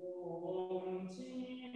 Namo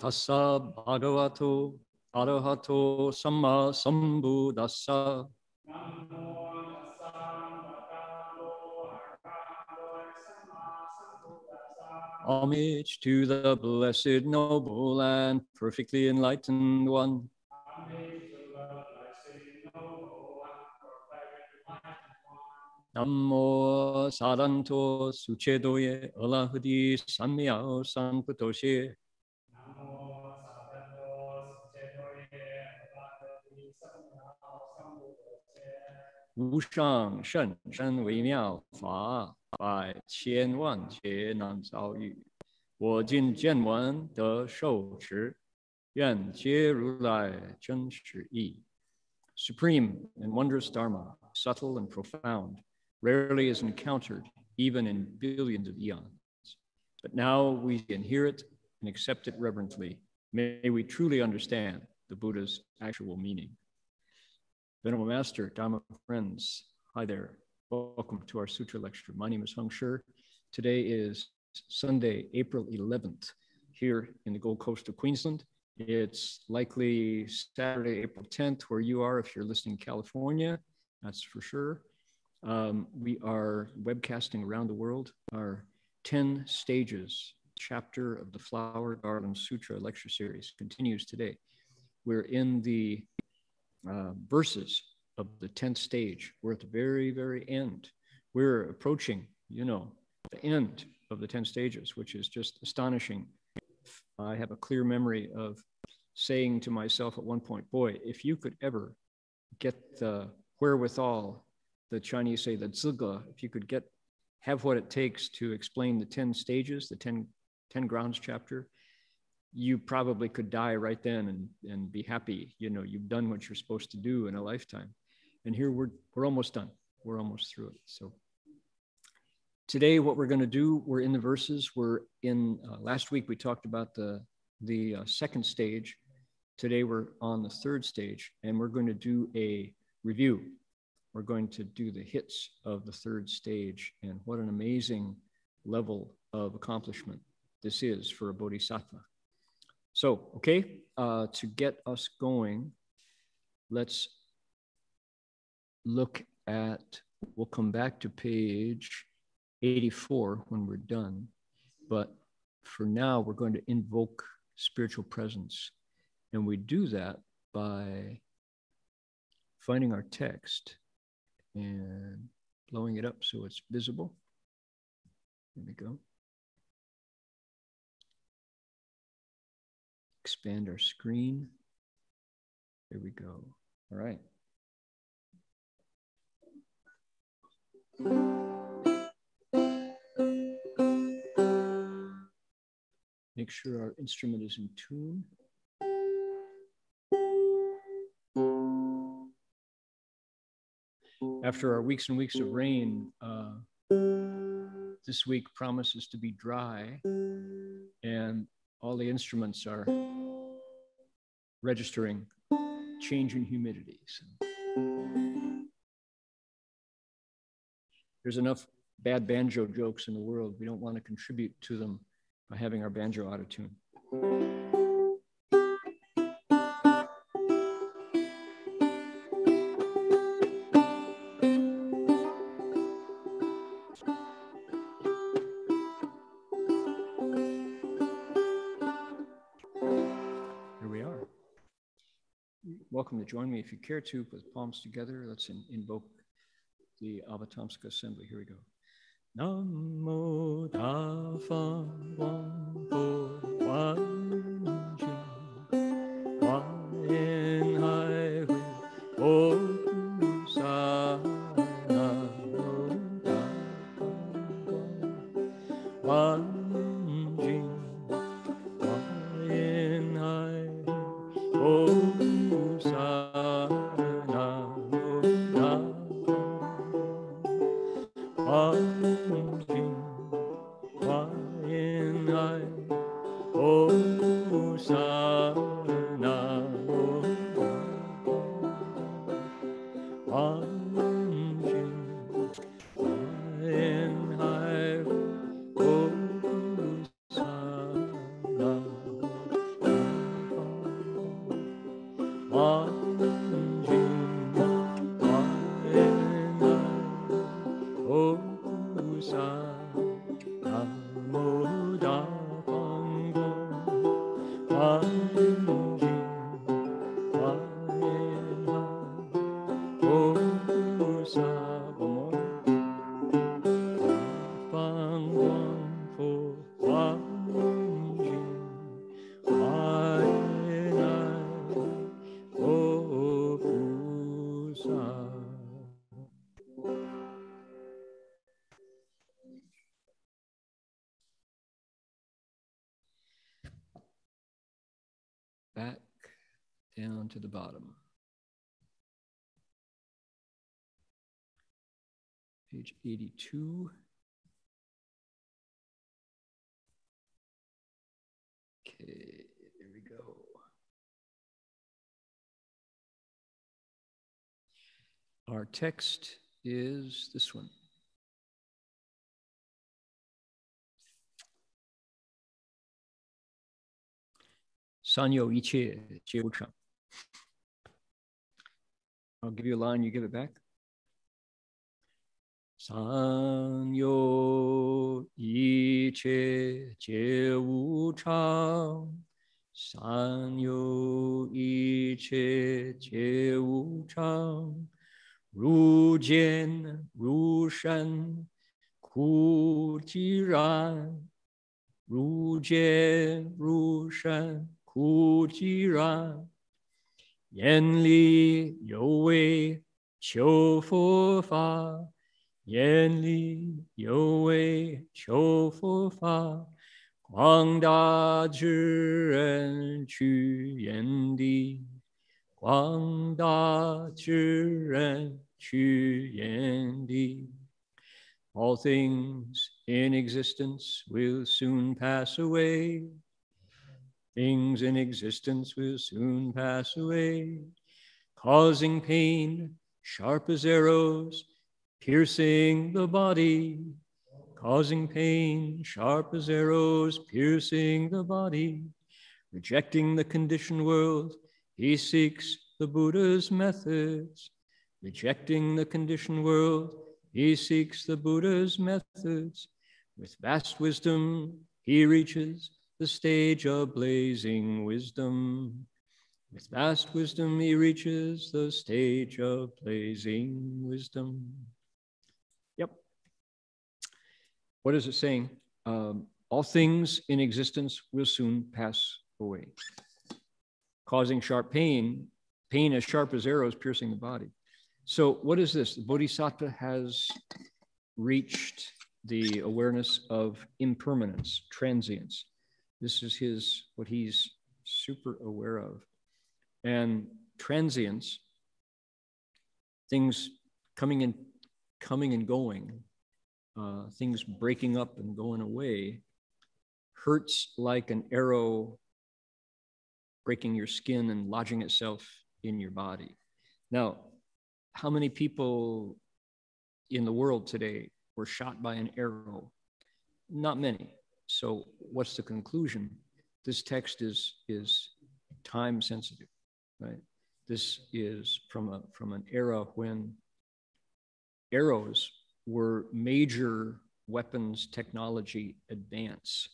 tassa bhagavato arahato samma sambuddhassa. Homage to the blessed, noble, and perfectly enlightened one. Namo saranto suchedoye alahadi samyao sanputoshe. 无上甚深微妙法，百千万劫难遭遇。我今见闻得受持，愿皆如来真实义。Supreme and wondrous Dharma, subtle and profound, rarely is encountered even in billions of eons. But now we can hear it and accept it reverently. May we truly understand the Buddha's actual meaning. Venerable Master, Dharma friends, hi there. Welcome to our Sutra lecture. My name is Heng Sure. Today is Sunday, April 11th, here in the Gold Coast of Queensland. It's likely Saturday, April 10th, where you are if you're listening in California, that's for sure. Um, we are webcasting around the world. Our 10 stages chapter of the Flower Garland Sutra lecture series continues today. We're in the uh, verses of the 10th stage. We're at the very, very end. We're approaching, you know, the end of the 10 stages, which is just astonishing. I have a clear memory of saying to myself at one point, boy, if you could ever get the wherewithal, the Chinese say the zige, if you could get have what it takes to explain the 10 stages, the 10, 10 grounds chapter, you probably could die right then and, and be happy. You know, you've done what you're supposed to do in a lifetime. And here we're, we're almost done. We're almost through it. So today, what we're going to do, we're in the verses. We're in, uh, last week we talked about the, the uh, second stage. Today, we're on the third stage, and we're going to do a review. We're going to do the hits of the third stage, and what an amazing level of accomplishment this is for a bodhisattva. So, okay, uh, to get us going, let's look at, we'll come back to page 84 when we're done. But for now, we're going to invoke spiritual presence. And we do that by finding our text and blowing it up so it's visible. There we go. Expand our screen. There we go. All right. Make sure our instrument is in tune. After our weeks and weeks of rain, uh, this week promises to be dry, and all the instruments are registering change in humidities. There's enough bad banjo jokes in the world. We don't want to contribute to them by having our banjo out of tune. Join me if you care to, with palms together. Let's in, invoke the Avatamsaka assembly. Here we go. Namo Tafang Wang 82. Okay, there we go. Our text is this one. Sanyo Ichi Jiuchang. I'll give you a line, you give it back. 三有一切皆无常，三有一切皆无常，如见如山，苦即然，如见如山，苦即然，眼里有为求佛法。眼里有为求佛法。广大之人去眼地。广大之人去眼地。All things in existence will soon pass away. Things in existence will soon pass away, causing pain, sharp as arrows, piercing the body, causing pain, sharp as arrows, piercing the body, rejecting the conditioned world he seeks the Buddha's methods, rejecting the conditioned world. He seeks the Buddha's methods. With vast wisdom, he reaches the stage of blazing wisdom. With vast wisdom, he reaches the stage of blazing wisdom. Yep. What is it saying? Um, all things in existence will soon pass away causing sharp pain, pain as sharp as arrows piercing the body. So, what is this? The Bodhisattva has reached the awareness of impermanence, transience. This is his, what he's super aware of. And transience, things coming and coming and going, uh, things breaking up and going away, hurts like an arrow breaking your skin and lodging itself in your body. Now, how many people in the world today were shot by an arrow? Not many. So, what's the conclusion? This text is, is time sensitive, right? This is from, a, from an era when arrows were major weapons technology advance.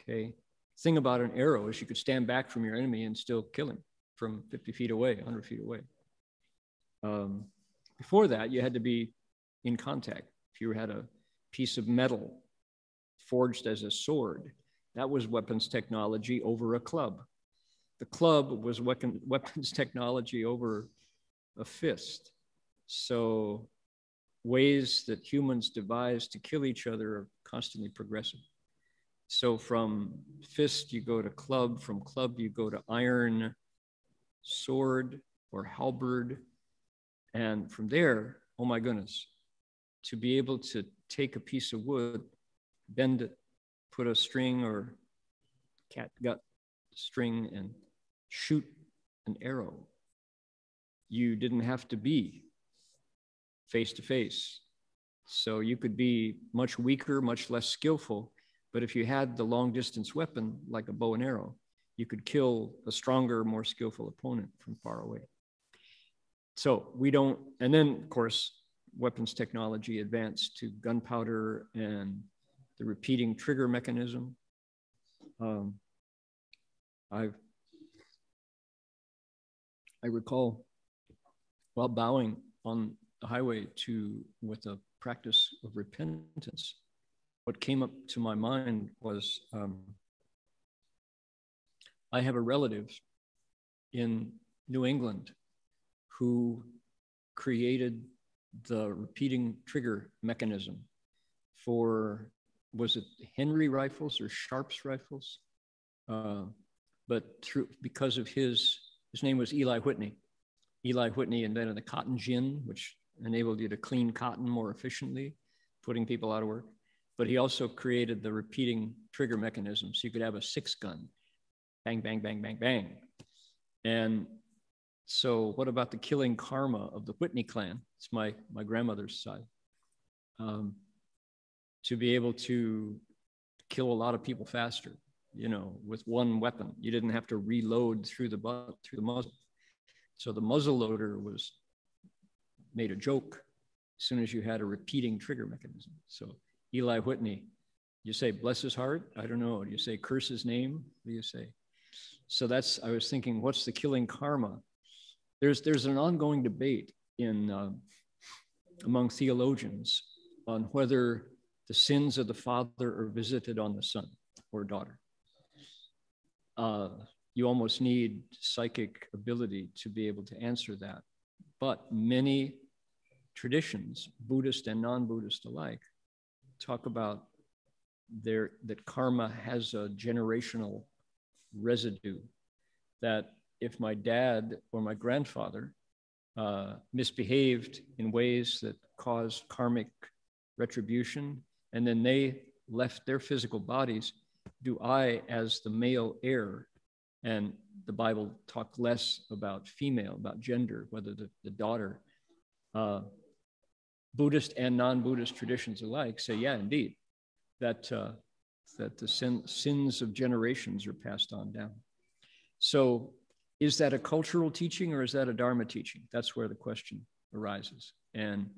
Okay, thing about an arrow is you could stand back from your enemy and still kill him. from 50 feet away, 100 feet away. Um, before that, you had to be in contact. If you had a piece of metal forged as a sword, that was weapons technology over a club. The club was weapon, weapons technology over a fist. So ways that humans devise to kill each other are constantly progressive. So from fist, you go to club, from club, you go to iron, sword, or halberd. And from there, oh my goodness, to be able to take a piece of wood, bend it, put a string or cat gut string, and shoot an arrow. You didn't have to be face to face. So you could be much weaker, much less skillful. But if you had the long distance weapon, like a bow and arrow, you could kill a stronger, more skillful opponent from far away. So we don't, and then of course, weapons technology advanced to gunpowder and the repeating trigger mechanism. Um, I've, I recall while bowing on highway to with a practice of repentance, what came up to my mind was um, I have a relative in New England who created the repeating trigger mechanism for was it Henry rifles or Sharps rifles? Uh, but through because of his his name was Eli Whitney. Eli Whitney invented the cotton gin, which enabled you to clean cotton more efficiently, putting people out of work. But he also created the repeating trigger mechanism. So you could have a six gun, bang, bang, bang, bang, bang. And so what about the killing karma of the Whitney clan? It's my, my grandmother's side. Um, to be able to kill a lot of people faster, you know, with one weapon. You didn't have to reload through the butt, through the muzzle. So the muzzle loader was made a joke as soon as you had a repeating trigger mechanism. So Eli Whitney, you say bless his heart? I don't know. Do you say curse his name? What do you say? So that's I was thinking, what's the killing karma? There's there's an ongoing debate in uh, among theologians on whether the sins of the father are visited on the son or daughter. Uh, you almost need psychic ability to be able to answer that. But many traditions, Buddhist and non-Buddhist alike, talk about there that karma has a generational residue. That if my dad or my grandfather uh, misbehaved in ways that caused karmic retribution, and then they left their physical bodies, do I, as the male heir, and the Bible talk less about female, about gender, whether the, the daughter uh, Buddhist and non-Buddhist traditions alike say, yeah, indeed, that uh, that the sin, sins of generations are passed on down. So, is that a cultural teaching or is that a Dharma teaching? That's where the question arises, and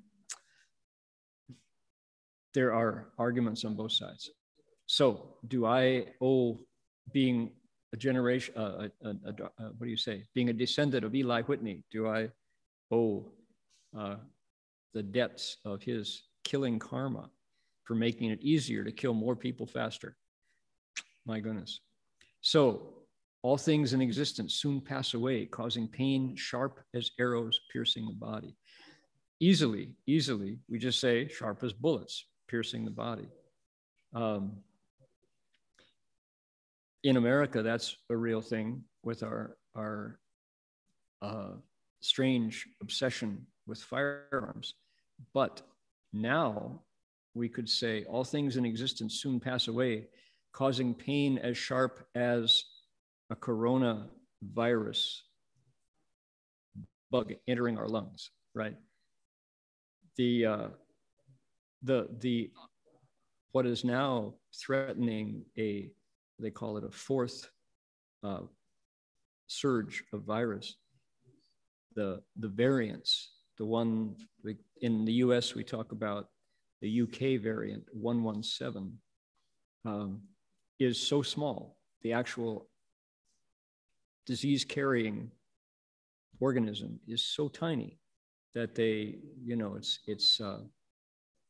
there are arguments on both sides. So, do I owe being a generation, uh, a, a, a, what do you say, being a descendant of Eli Whitney? Do I owe uh, the debts of his killing karma for making it easier to kill more people faster. My goodness. So, all things in existence soon pass away, causing pain sharp as arrows piercing the body. Easily, easily, we just say sharp as bullets piercing the body. Um, in America, that's a real thing with our, our uh, strange obsession with firearms. But now we could say all things in existence soon pass away, causing pain as sharp as a coronavirus bug entering our lungs, right? The, uh, the, the, what is now threatening a, they call it a fourth uh, surge of virus, the, the variants the one in the US, we talk about the UK variant 117 um, is so small. The actual disease carrying organism is so tiny that they, you know, it's, it's uh,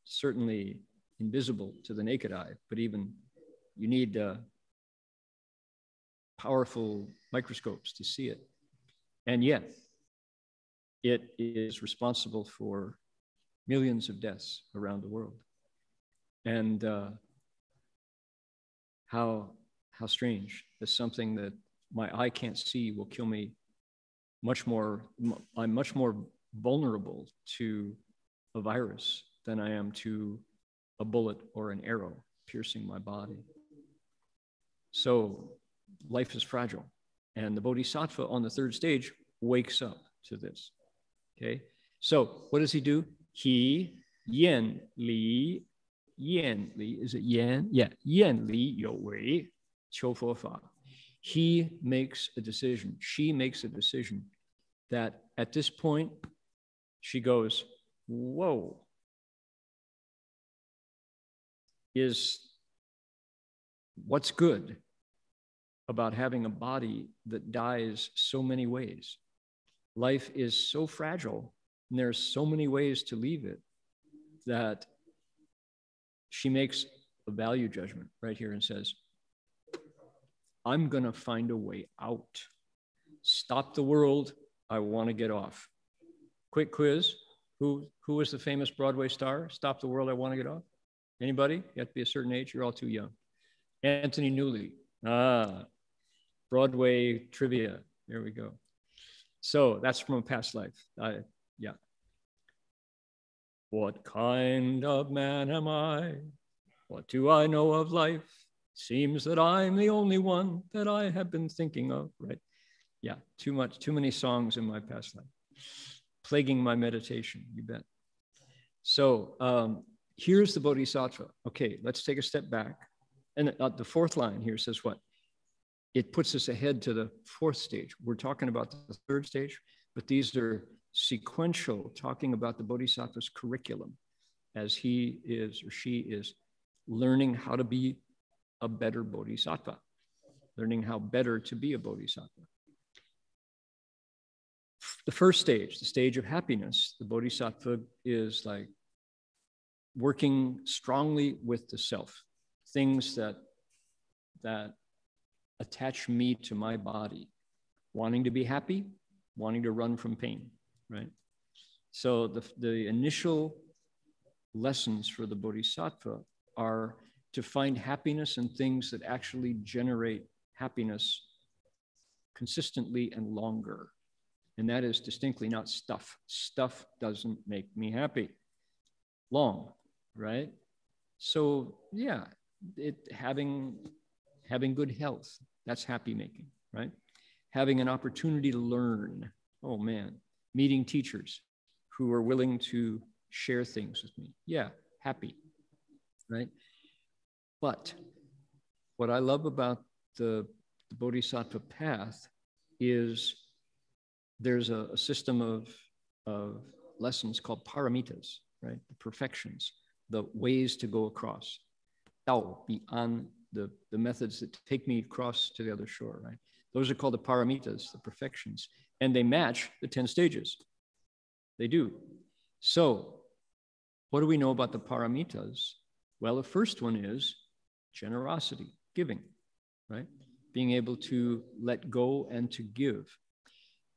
certainly invisible to the naked eye, but even you need uh, powerful microscopes to see it. And yet, it is responsible for millions of deaths around the world. And uh, how, how strange that something that my eye can't see will kill me much more, I'm much more vulnerable to a virus than I am to a bullet or an arrow piercing my body. So life is fragile. And the Bodhisattva on the third stage wakes up to this. Okay. So what does he do? He yan li yan li is it yan? Yeah, yan li you wei qiu fo fa. He makes a decision. She makes a decision that at this point she goes, "Whoa, is what's good about having a body that dies so many ways. Life is so fragile, and there's so many ways to leave it that she makes a value judgment right here and says, I'm going to find a way out. Stop the world. I want to get off. Quick quiz. Who, who was the famous Broadway star? Stop the world. I want to get off. Anybody? You have to be a certain age. You're all too young. Anthony Newley. Ah, Broadway trivia. There we go. So that's from a past life. I, yeah. What kind of man am I? What do I know of life? Seems that I'm the only one that I have been thinking of, right? Yeah, too much, too many songs in my past life, plaguing my meditation, you bet. So um, here's the Bodhisattva. Okay, let's take a step back. And uh, the fourth line here says what? It puts us ahead to the fourth stage. We're talking about the third stage, but these are sequential, talking about the Bodhisattva's curriculum as he is or she is learning how to be a better Bodhisattva, learning how better to be a Bodhisattva. The first stage, the stage of happiness, the Bodhisattva is like working strongly with the self, things that that attach me to my body, wanting to be happy, wanting to run from pain, right? So the, the initial lessons for the bodhisattva are to find happiness in things that actually generate happiness consistently and longer. And that is distinctly not stuff. Stuff doesn't make me happy. Long, right? So yeah, it having having good health, that's happy making, right? Having an opportunity to learn. Oh man, meeting teachers who are willing to share things with me. Yeah, happy, right? But what I love about the, the Bodhisattva path is there's a, a system of, of lessons called paramitas, right? The perfections the ways to go across. Dao, beyond the, the methods that take me across to the other shore, right? Those are called the paramitas, the perfections, and they match the 10 stages. They do. So, what do we know about the paramitas? Well, the first one is generosity, giving, right? Being able to let go and to give.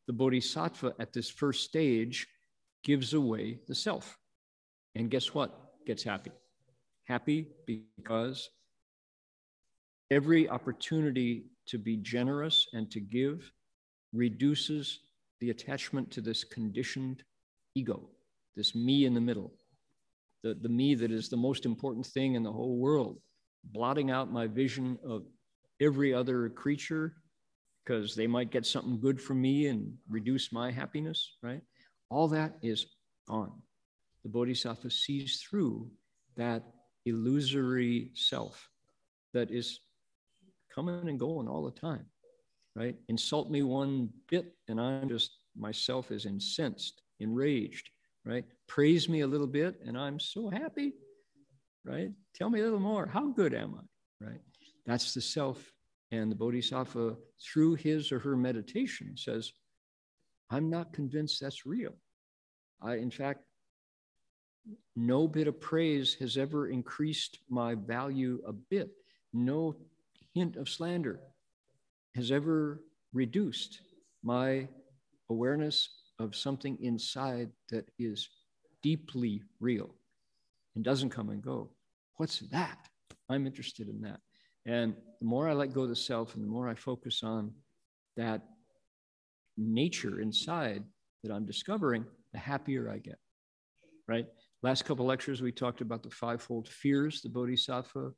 The bodhisattva at this first stage gives away the self. And guess what? gets happy. Happy because every opportunity to be generous and to give reduces the attachment to this conditioned ego, this me in the middle, the, the me that is the most important thing in the whole world, blotting out my vision of every other creature because they might get something good from me and reduce my happiness, right? All that is gone the bodhisattva sees through that illusory self that is coming and going all the time, right? Insult me one bit, and I'm just, myself is incensed, enraged, right? Praise me a little bit, and I'm so happy, right? Tell me a little more. How good am I, right? That's the self. And the bodhisattva, through his or her meditation, says, I'm not convinced that's real. I, in fact, no bit of praise has ever increased my value a bit. No hint of slander has ever reduced my awareness of something inside that is deeply real and doesn't come and go. What's that? I'm interested in that. And the more I let go of the self and the more I focus on that nature inside that I'm discovering, the happier I get. Right? Last couple lectures, we talked about the fivefold fears the Bodhisattva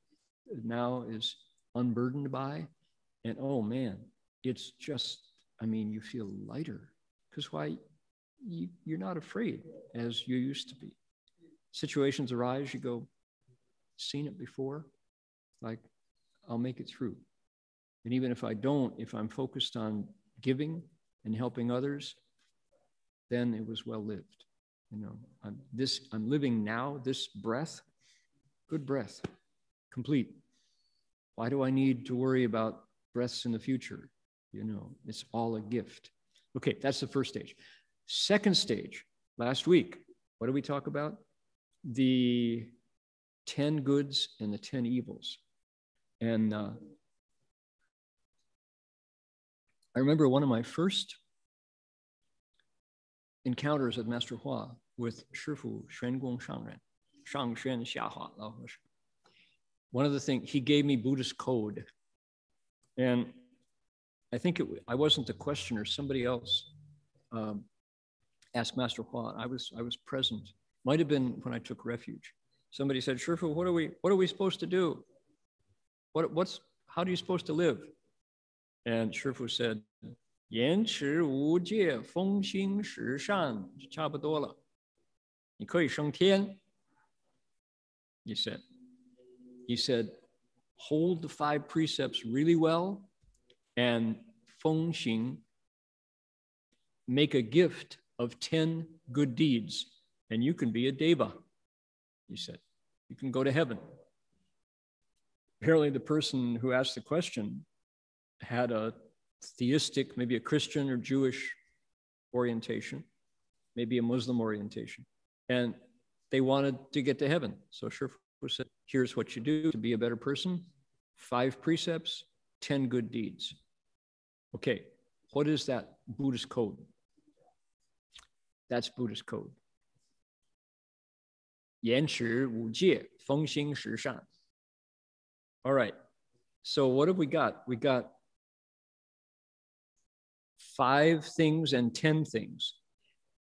now is unburdened by. And oh man, it's just, I mean, you feel lighter because why? You, you're not afraid as you used to be. Situations arise, you go, seen it before, like, I'll make it through. And even if I don't, if I'm focused on giving and helping others, then it was well lived. You know, I'm this I'm living now, this breath, good breath, complete. Why do I need to worry about breaths in the future? You know, it's all a gift. Okay, that's the first stage. Second stage, last week, what did we talk about? The 10 goods and the 10 evils. And uh, I remember one of my first encounters with Master Hua with Shifu Xuangong Shangren, Shangshen Xiahua Lao one of the things he gave me Buddhist code, and I think it, I wasn't the questioner. Somebody else um, asked Master Hua. I was I was present. Might have been when I took refuge. Somebody said, "Shifu, what are we what are we supposed to do? What what's how are you supposed to live?" And Shifu said, "延迟无界，风心实善，差不多了。你可以升天。” He said he said, hold the five precepts really well and feng xing, make a gift of 10 good deeds, and you can be a deva, he said. You can go to heaven. Apparently, the person who asked the question had a theistic, maybe a Christian or Jewish orientation, maybe a Muslim orientation and they wanted to get to heaven. So Shifu said, Here's what you do to be a better person five precepts, 10 good deeds. Okay, what is that Buddhist code? That's Buddhist code. 言持五戒，风心十善. All right. So what have we got? We got five things and 10 things.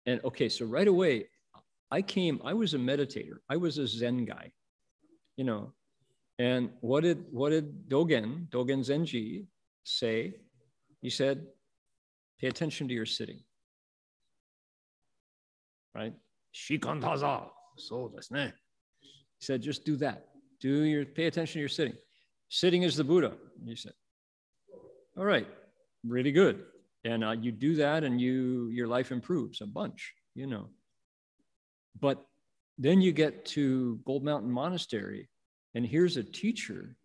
And okay, so right away, I came, I was a meditator. I was a Zen guy, you know. And what did what did Dogen, Dogen Zenji say? He said, pay attention to your sitting. Right? Shikantaza. So that's ne. He said, just do that. Do your pay attention to your sitting. Sitting is the Buddha. He said, all right, really good. And uh, you do that and you your life improves a bunch, you know. But then you get to Gold Mountain Monastery, and here's a teacher,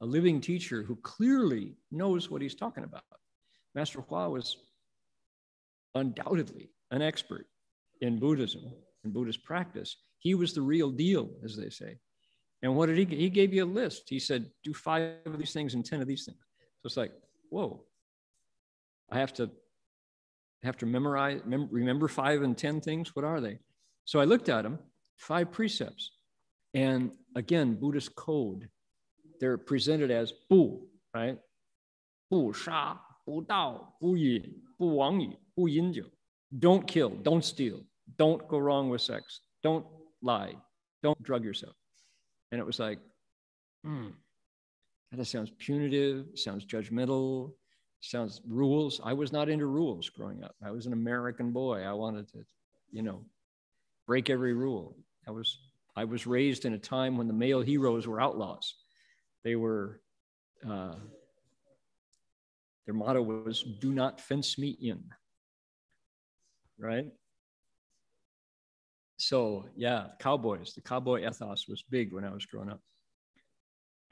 a living teacher who clearly knows what he's talking about. Master Hua was undoubtedly an expert in Buddhism and Buddhist practice. He was the real deal, as they say. And what did he? He gave you a list. He said, "Do five of these things and ten of these things." So it's like, whoa! I have to have to memorize, mem- remember five and ten things. What are they? So I looked at them, five precepts. And again, Buddhist code, they're presented as bu, right? Bu sha, bu dao, bu yin, bu wang yi, bu yin jiu. Don't kill, don't steal, don't go wrong with sex, don't lie, don't drug yourself. And it was like, hmm, that sounds punitive, sounds judgmental, sounds rules. I was not into rules growing up. I was an American boy. I wanted to, you know, break every rule. I was, I was raised in a time when the male heroes were outlaws. They were, uh, their motto was, do not fence me in. Right? So, yeah, cowboys, the cowboy ethos was big when I was growing up.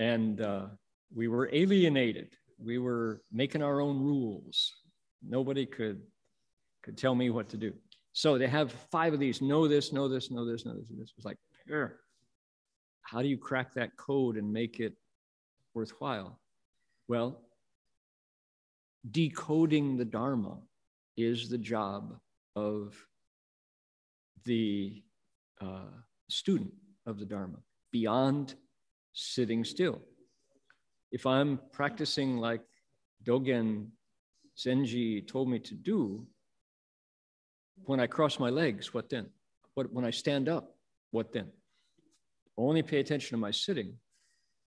And uh, we were alienated. We were making our own rules. Nobody could could tell me what to do. So they have five of these know this, know this, know this, know this. And this was like, Ugh. how do you crack that code and make it worthwhile? Well, decoding the Dharma is the job of the uh, student of the Dharma beyond sitting still. If I'm practicing like Dogen Zenji told me to do, when I cross my legs, what then? What, when I stand up, what then? Only pay attention to my sitting.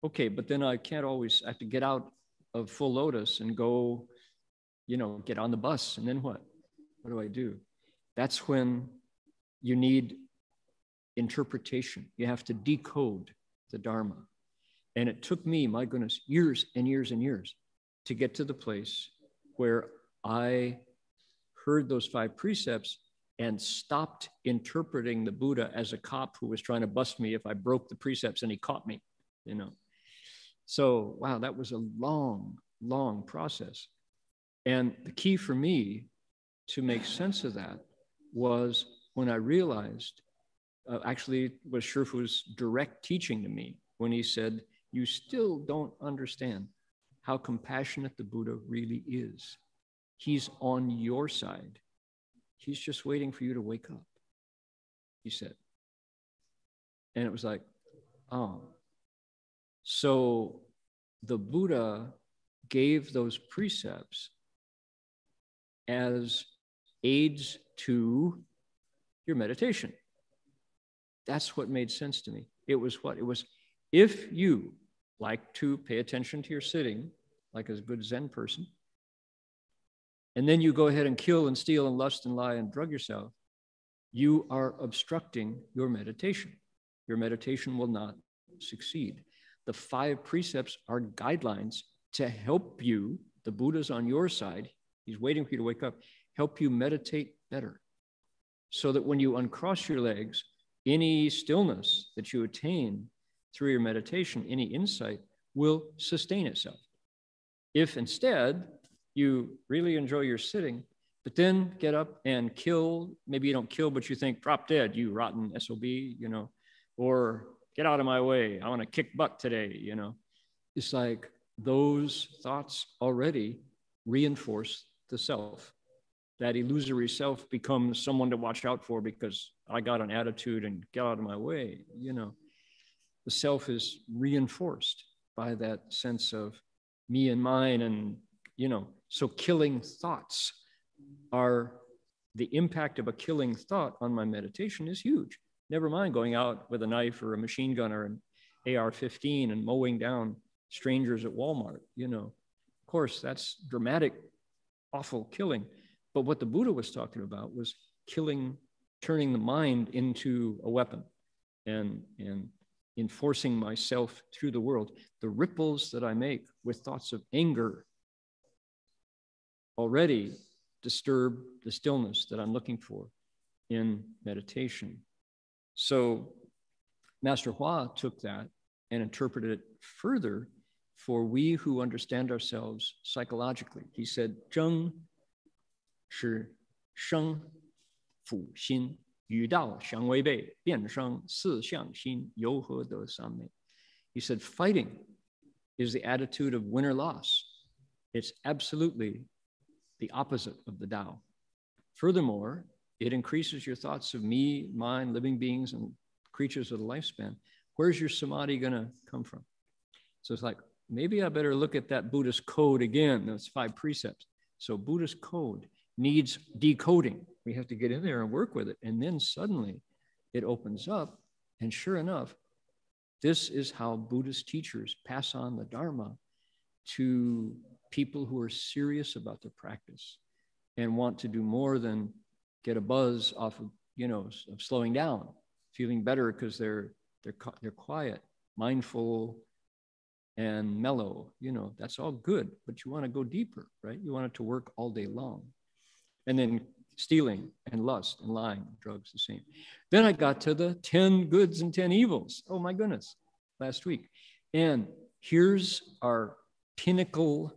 Okay, but then I can't always, I have to get out of full lotus and go, you know, get on the bus. And then what? What do I do? That's when you need interpretation. You have to decode the Dharma. And it took me, my goodness, years and years and years to get to the place where I heard those five precepts and stopped interpreting the Buddha as a cop who was trying to bust me if I broke the precepts and he caught me, you know. So, wow, that was a long, long process. And the key for me to make sense of that was when I realized, uh, actually, was Shifu's direct teaching to me when he said, You still don't understand how compassionate the Buddha really is. He's on your side. He's just waiting for you to wake up, he said. And it was like, oh. So the Buddha gave those precepts as aids to your meditation. That's what made sense to me. It was what? It was if you like to pay attention to your sitting, like a good Zen person, and then you go ahead and kill and steal and lust and lie and drug yourself, you are obstructing your meditation. Your meditation will not succeed. The five precepts are guidelines to help you. The Buddha's on your side. He's waiting for you to wake up, help you meditate better. So that when you uncross your legs, any stillness that you attain through your meditation, any insight will sustain itself. If instead you really enjoy your sitting, but then get up and kill, maybe you don't kill, but you think, drop dead, you rotten SOB, you know, or get out of my way, I want to kick butt today, you know. It's like those thoughts already reinforce the self. That illusory self becomes someone to watch out for because I got an attitude and get out of my way, you know. The self is reinforced by that sense of me and mine and, you know, so killing thoughts are the impact of a killing thought on my meditation is huge. Never mind going out with a knife or a machine gun or an AR 15 and mowing down strangers at Walmart. You know, of course, that's dramatic, awful killing. But what the Buddha was talking about was killing, turning the mind into a weapon and, and enforcing myself through the world. The ripples that I make with thoughts of anger already disturb the stillness that I'm looking for in meditation. So Master Hua took that and interpreted it further for we who understand ourselves psychologically. He said, Zheng shi sheng fu xin yu dao xiang wei bei bian sheng si xiang xin you he de san mei. He said, fighting is the attitude of win or loss. It's absolutely the opposite of the Tao. Furthermore, it increases your thoughts of me, mine, living beings, and creatures of the lifespan. Where's your samadhi going to come from? So it's like, maybe I better look at that Buddhist code again, those five precepts. So, Buddhist code needs decoding. We have to get in there and work with it. And then suddenly it opens up. And sure enough, this is how Buddhist teachers pass on the Dharma to people who are serious about their practice and want to do more than get a buzz off of, you know, of slowing down, feeling better because they're they're they're quiet, mindful, and mellow. You know, that's all good, but you want to go deeper, right? You want it to work all day long. And then stealing and lust and lying, drugs, the same. Then I got to the 10 goods and 10 evils. Oh my goodness, last week. And here's our pinnacle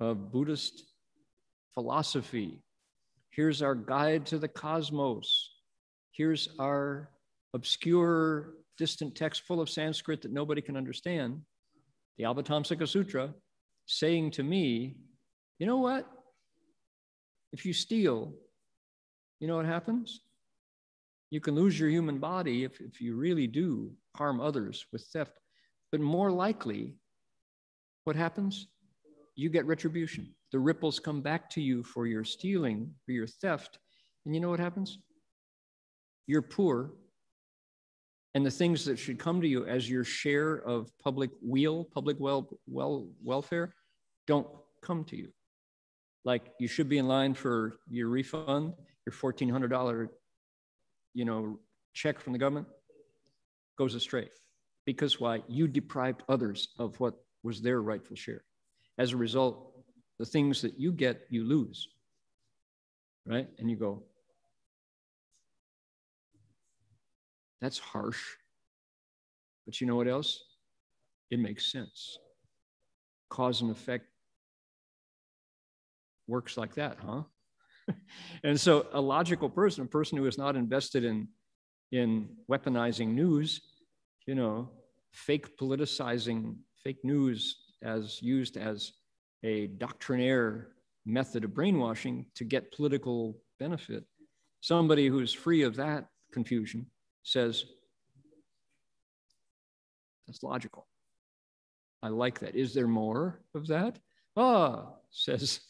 of Buddhist philosophy Here's our guide to the cosmos. Here's our obscure, distant text full of Sanskrit that nobody can understand, the Avatamsaka Sutra, saying to me, you know what? If you steal, you know what happens? You can lose your human body if, if you really do harm others with theft. But more likely, what happens? You get retribution. The ripples come back to you for your stealing, for your theft. And you know what happens? You're poor. And the things that should come to you as your share of public weal, public well, well, welfare, don't come to you. Like you should be in line for your refund, your $1,400 you know, check from the government goes astray. Because why? You deprived others of what was their rightful share. As a result, the things that you get, you lose. Right? And you go, that's harsh. But you know what else? It makes sense. Cause and effect works like that, huh? and so a logical person, a person who is not invested in, in weaponizing news, you know, fake politicizing fake news as used as a doctrinaire method of brainwashing to get political benefit. Somebody who's free of that confusion says, that's logical. I like that. Is there more of that? Ah, says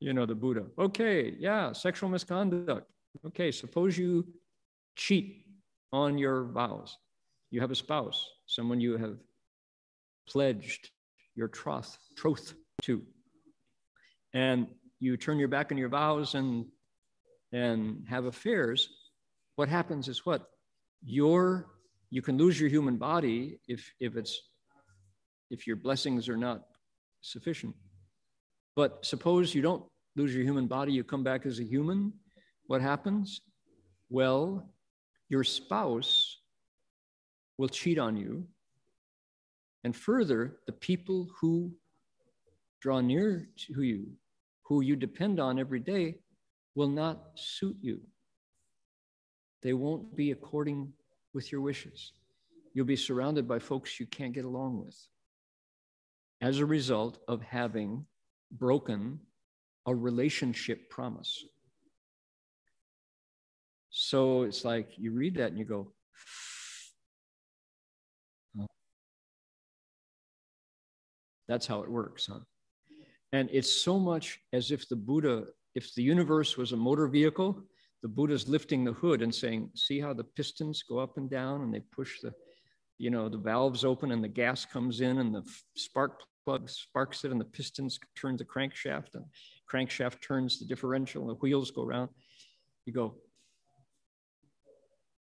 you know, the Buddha. Okay, yeah, sexual misconduct. Okay, suppose you cheat on your vows. You have a spouse, someone you have pledged your troth, troth to. And you turn your back on your vows and and have affairs, what happens is what? Your you can lose your human body if if it's if your blessings are not sufficient. But suppose you don't lose your human body, you come back as a human. What happens? Well, your spouse will cheat on you. And further, the people who draw near to you, who you depend on every day, will not suit you. They won't be according with your wishes. You'll be surrounded by folks you can't get along with as a result of having broken a relationship promise. So it's like you read that and you go, That's how it works, huh? And it's so much as if the Buddha, if the universe was a motor vehicle, the Buddha's lifting the hood and saying, see how the pistons go up and down and they push the, you know, the valves open and the gas comes in and the spark plug sparks it and the pistons turn the crankshaft and crankshaft turns the differential and the wheels go around. You go,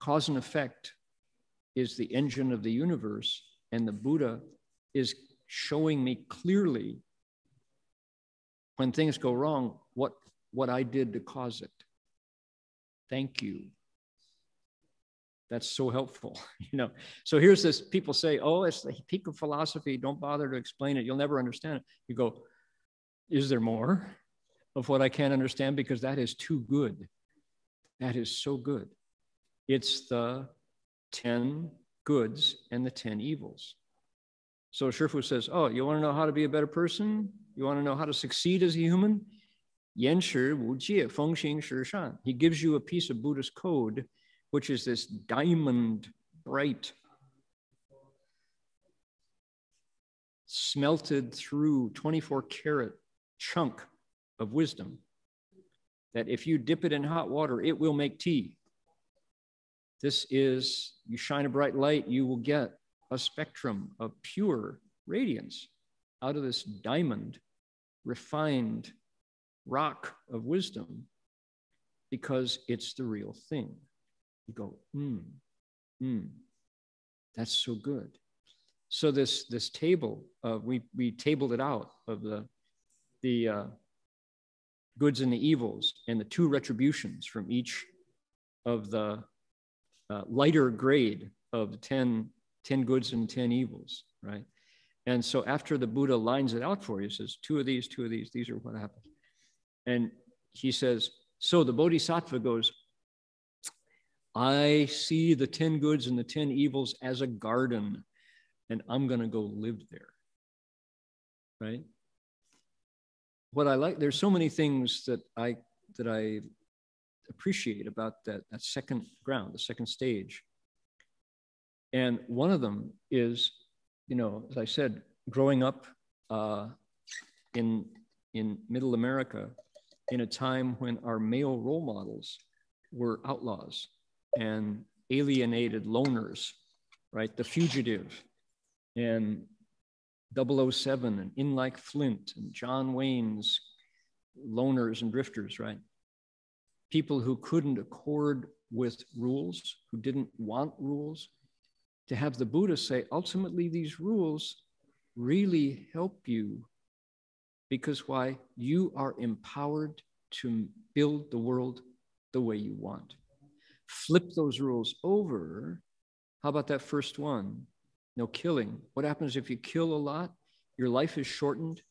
cause and effect is the engine of the universe, and the Buddha is showing me clearly when things go wrong what, what I did to cause it. Thank you. That's so helpful, you know. So here's this people say, oh, it's the peak of philosophy. Don't bother to explain it. You'll never understand it. You go, is there more of what I can't understand? Because that is too good. That is so good. It's the 10 goods and the 10 evils. So Shifu says, Oh, you want to know how to be a better person? You want to know how to succeed as a human? Yan Shi Wu Jie Feng Xing Shi Shan. He gives you a piece of Buddhist code, which is this diamond bright, smelted through 24 karat chunk of wisdom that if you dip it in hot water, it will make tea. This is, you shine a bright light, you will get a spectrum of pure radiance out of this diamond, refined rock of wisdom because it's the real thing. You go, hmm, hmm, that's so good. So this this table, uh, we we tabled it out of the the uh, goods and the evils and the two retributions from each of the uh, lighter grade of the 10 10 goods and 10 evils, right? And so after the Buddha lines it out for you, says, two of these, two of these, these are what happens. And he says, So the Bodhisattva goes, I see the 10 goods and the 10 evils as a garden, and I'm going to go live there. Right? What I like, there's so many things that I that I appreciate about that, that second ground, the second stage. And one of them is, you know, as I said, growing up uh, in, in middle America in a time when our male role models were outlaws and alienated loners, right? The fugitive and 007 and In Like Flint and John Wayne's loners and drifters, right? People who couldn't accord with rules, who didn't want rules, to have the Buddha say, ultimately, these rules really help you because why? You are empowered to build the world the way you want. Flip those rules over. How about that first one? No killing. What happens if you kill a lot? Your life is shortened.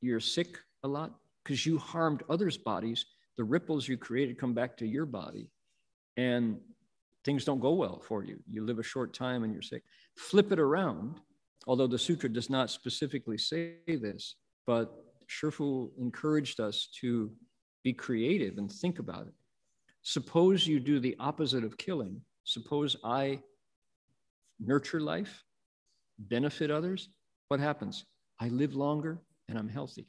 You're sick a lot because you harmed others' bodies. The ripples you created come back to your body. And things don't go well for you. You live a short time and you're sick. Flip it around, although the sutra does not specifically say this, but Shifu encouraged us to be creative and think about it. Suppose you do the opposite of killing. Suppose I nurture life, benefit others. What happens? I live longer and I'm healthy.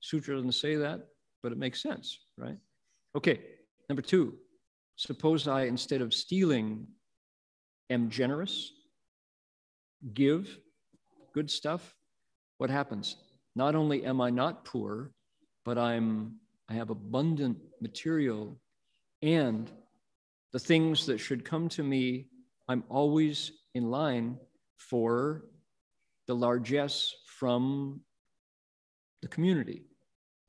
Sutra doesn't say that, but it makes sense, right? Okay, number two, suppose I, instead of stealing, am generous, give good stuff, what happens? Not only am I not poor, but I'm I have abundant material and the things that should come to me, I'm always in line for the largesse from the community.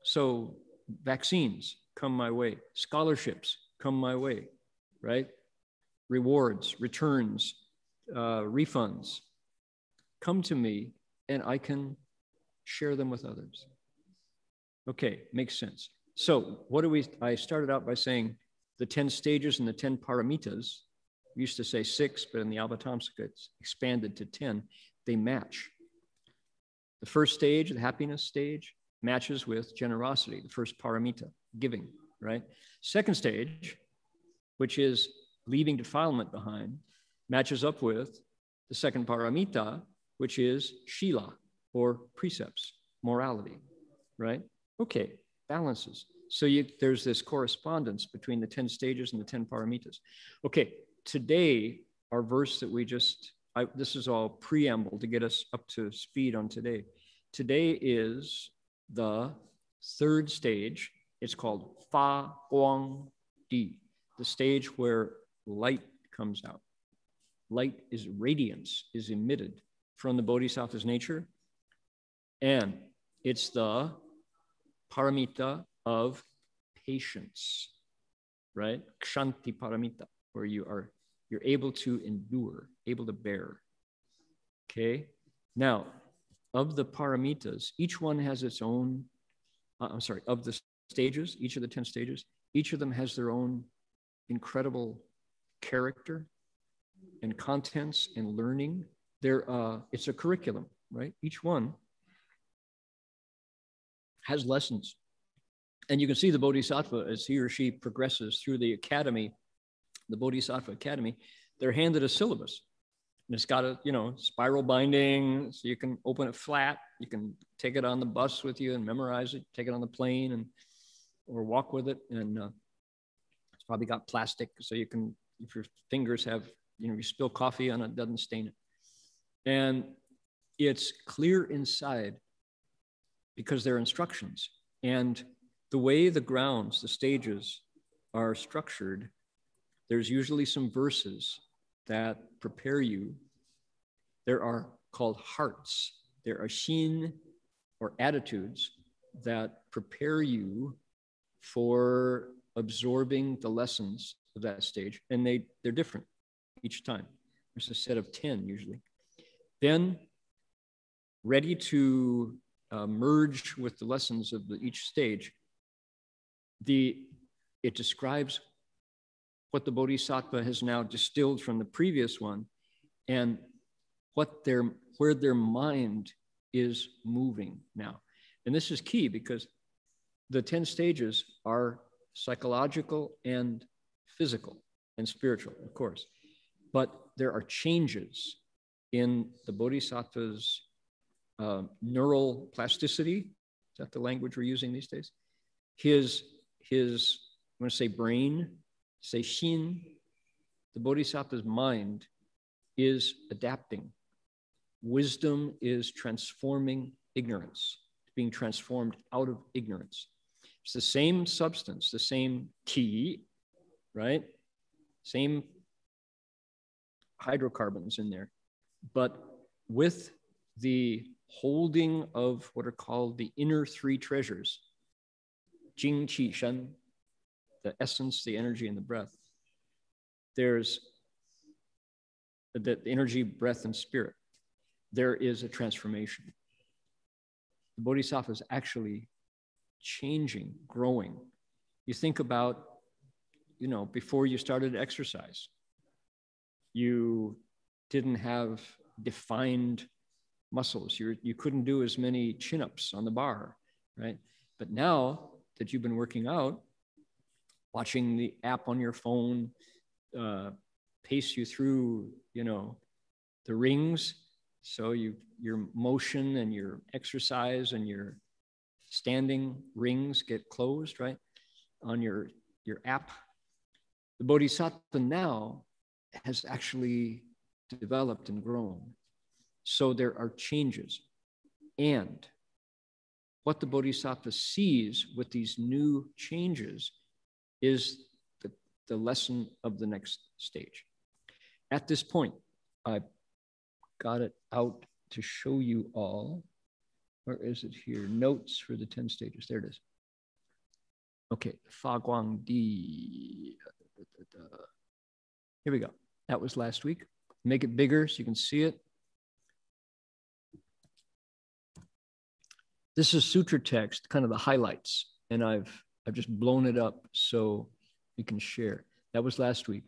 So vaccines come my way, scholarships come my way, right? Rewards, returns, uh, refunds come to me, and I can share them with others. Okay, makes sense. So, what do we? I started out by saying the 10 stages and the 10 paramitas. We used to say six, but in the Avatamsaka, it's expanded to 10. They match. The first stage, the happiness stage, matches with generosity, the first paramita, giving, right? Second stage, which is leaving defilement behind, matches up with the second paramita, which is shila, or precepts, morality, right? Okay, balances. So you, there's this correspondence between the 10 stages and the 10 paramitas. Okay, today, our verse that we just, I, this is all preamble to get us up to speed on today. Today is the third stage. It's called Fa Guang Di, the stage where light comes out. Light is radiance, is emitted from the Bodhisattva's nature and it's the paramita of patience, right? Kshanti paramita, where you are you're able to endure, able to bear. Okay. Now, of the paramitas, each one has its own. Uh, I'm sorry, of the stages, each of the ten stages, each of them has their own incredible character and contents and learning. There, uh, it's a curriculum, right? Each one has lessons. And you can see the Bodhisattva as he or she progresses through the academy, the Bodhisattva Academy, they're handed a syllabus. And it's got a, you know, spiral binding, so you can open it flat. You can take it on the bus with you and memorize it, take it on the plane and or walk with it. And uh, it's probably got plastic, so you can, if your fingers have, you know, you spill coffee on it, it doesn't stain it. And it's clear inside because they're instructions. And the way the grounds, the stages are structured, there's usually some verses that prepare you. There are called hearts. There are shin or attitudes that prepare you for absorbing the lessons of that stage. And they, they're different each time. There's a set of 10 usually. Then, ready to uh, merge with the lessons of the, each stage, the it describes what the bodhisattva has now distilled from the previous one and what their where their mind is moving now and this is key because the 10 stages are psychological and physical and spiritual of course but there are changes in the bodhisattva's uh, neural plasticity is that the language we're using these days his his i'm going to say brain say shin, the Bodhisattva's mind is adapting. Wisdom is transforming ignorance, being transformed out of ignorance. It's the same substance, the same tea, right? Same hydrocarbons in there, but with the holding of what are called the inner three treasures, Jing Qi Shen, the essence, the energy, and the breath. There's the, energy, breath, and spirit. There is a transformation. The bodhisattva is actually changing, growing. You think about, you know, before you started exercise, you didn't have defined muscles. you you couldn't do as many chin ups on the bar, right? But now that you've been working out, watching the app on your phone uh, pace you through, you know, the rings. So you your motion and your exercise and your standing rings get closed, right? On your your app. The Bodhisattva now has actually developed and grown. So there are changes. And what the Bodhisattva sees with these new changes is the, the lesson of the next stage. At this point, I got it out to show you all. Where is it here? Notes for the 10 stages. There it is. Okay, Fa Guang Di. Here we go. That was last week. Make it bigger so you can see it. This is sutra text, kind of the highlights, and I've I've just blown it up so we can share. That was last week.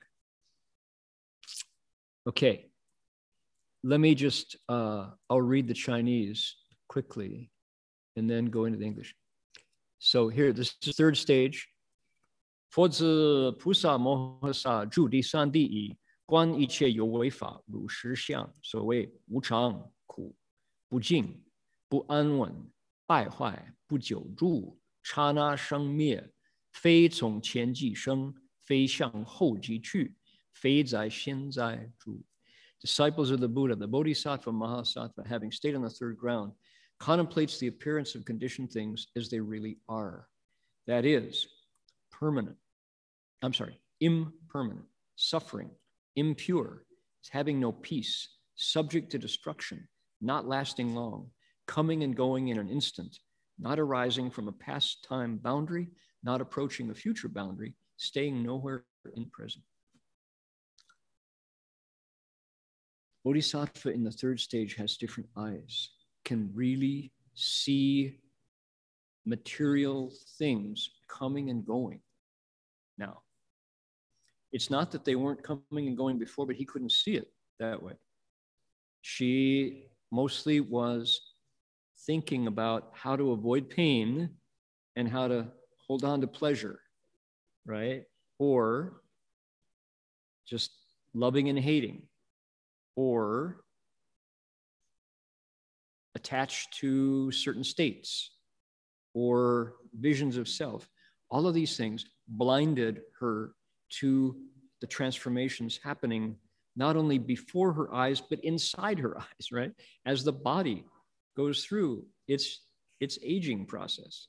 Okay. Let me just, uh, I'll read the Chinese quickly and then go into the English. So here, this is the third stage. 佛子菩萨摩诃萨住第三地矣，观一切有为法如实相。所谓无常、苦、不净、不安稳、败坏、不久住、刹那生灭，非从前即生，非向后即去，非在现在住。Disciples of the Buddha, the Bodhisattva Mahasattva, having stayed on the third ground, contemplates the appearance of conditioned things as they really are. That is, permanent. I'm sorry, impermanent, suffering, impure, having no peace, subject to destruction, not lasting long, coming and going in an instant, not arising from a past time boundary, not approaching a future boundary, staying nowhere in present. Bodhisattva in the third stage has different eyes, can really see material things coming and going. Now, it's not that they weren't coming and going before, but he couldn't see it that way. She mostly was thinking about how to avoid pain and how to hold on to pleasure, right? Or just loving and hating, or attached to certain states or visions of self. All of these things blinded her to the transformations happening not only before her eyes, but inside her eyes, right? As the body goes through its its aging process.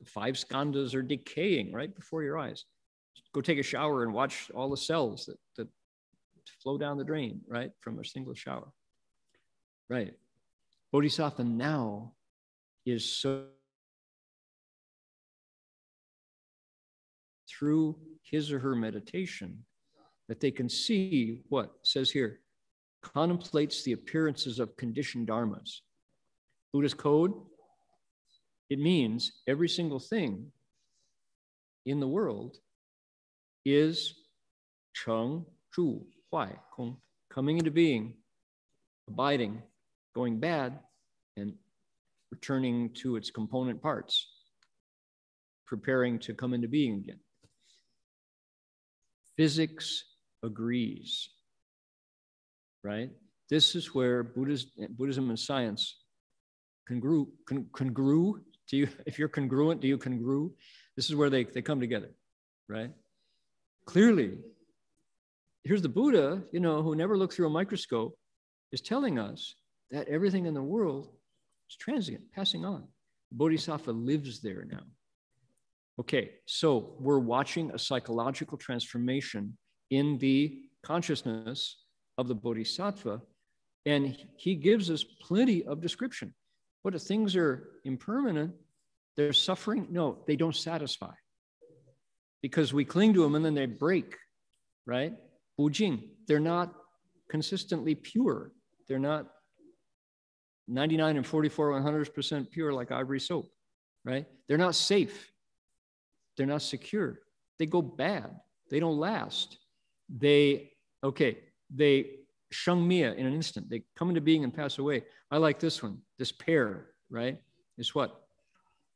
The five skandhas are decaying right before your eyes. Go take a shower and watch all the cells that, that flow down the drain, right, from a single shower. Right. Bodhisattva now is so through his or her meditation that they can see what says here contemplates the appearances of conditioned dharmas. Buddhist code, it means every single thing in the world is Cheng, Zhu, Huai, Kong, coming into being, abiding, going bad, and returning to its component parts, preparing to come into being again. Physics agrees, right? This is where Buddhism and science congru, con, congru. Do you, if you're congruent, do you congru? This is where they, they come together, right? Clearly, here's the Buddha, you know, who never looked through a microscope, is telling us that everything in the world is transient, passing on. Bodhisattva lives there now. Okay, so we're watching a psychological transformation in the consciousness of the Bodhisattva, and he gives us plenty of description. What if things are impermanent? They're suffering? No, they don't satisfy because we cling to them and then they break, right? Bujing, they're not consistently pure. They're not 99 and 44, 100% pure like ivory soap, right? They're not safe. They're not secure. They go bad. They don't last. They, okay, they sheng mie in an instant. They come into being and pass away. I like this one. This pair, right? Is what?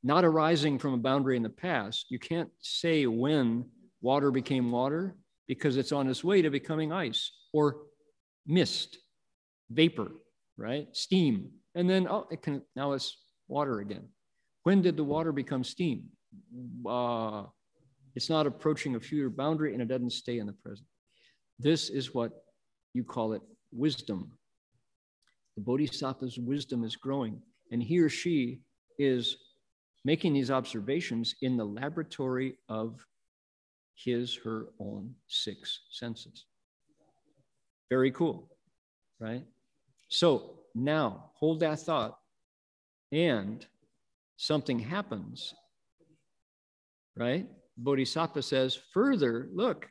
Not arising from a boundary in the past. You can't say when water became water because it's on its way to becoming ice or mist, vapor, right? Steam. And then, oh, it can, now it's water again. When did the water become steam? Uh, it's not approaching a future boundary and it doesn't stay in the present. This is what you call it wisdom. The Bodhisattva's wisdom is growing, and he or she is making these observations in the laboratory of his, her own six senses. Very cool, right? So now hold that thought, and something happens, right? Bodhisattva says, further, look,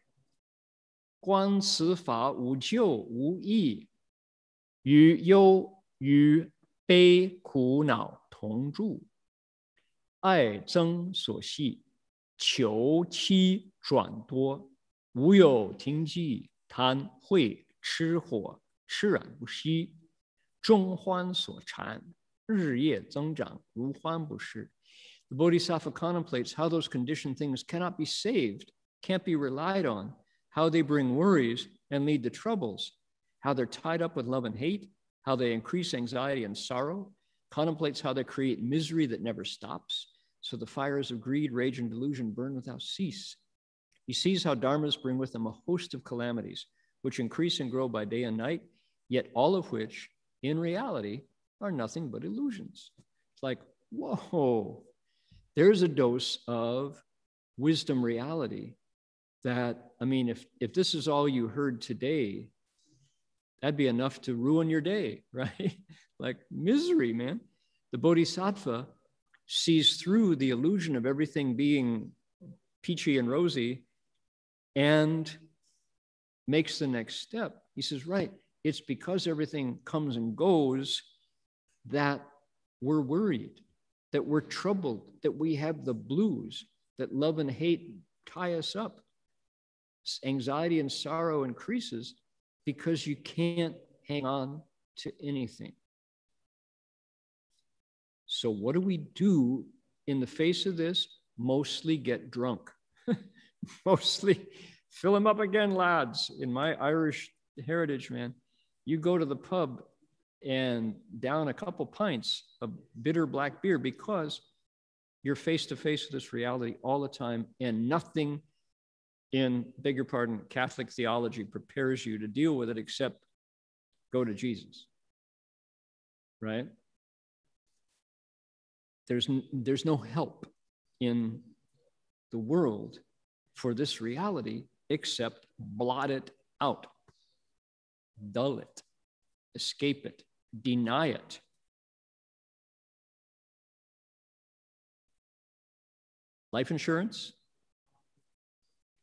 观此法无救无益，与忧与悲苦恼同住，爱憎所系，求期转多，无有停迹，贪恚痴火，痴染不息， 终欢所缠，日夜增长，如欢不逝。The Bodhisattva contemplates how those conditioned things cannot be saved, can't be relied on. how they bring worries and lead to troubles, how they're tied up with love and hate, how they increase anxiety and sorrow, contemplates how they create misery that never stops. So the fires of greed, rage, and delusion burn without cease. He sees how dharmas bring with them a host of calamities, which increase and grow by day and night, yet all of which, in reality, are nothing but illusions. It's like, whoa, there's a dose of wisdom reality that i mean if if this is all you heard today that'd be enough to ruin your day right? Like misery man. The bodhisattva sees through the illusion of everything being peachy and rosy and makes the next step. He says right it's because everything comes and goes that we're worried that we're troubled that we have the blues that love and hate tie us up anxiety and sorrow increases because you can't hang on to anything. So, what do we do in the face of this? Mostly get drunk. Mostly fill them up again, lads. In my Irish heritage, man, you go to the pub and down a couple pints of bitter black beer because you're face to face with this reality all the time and nothing in, beg your pardon, Catholic theology prepares you to deal with it except go to Jesus. Right? There's, there's no help in the world for this reality except blot it out, dull it, escape it, deny it. Life insurance,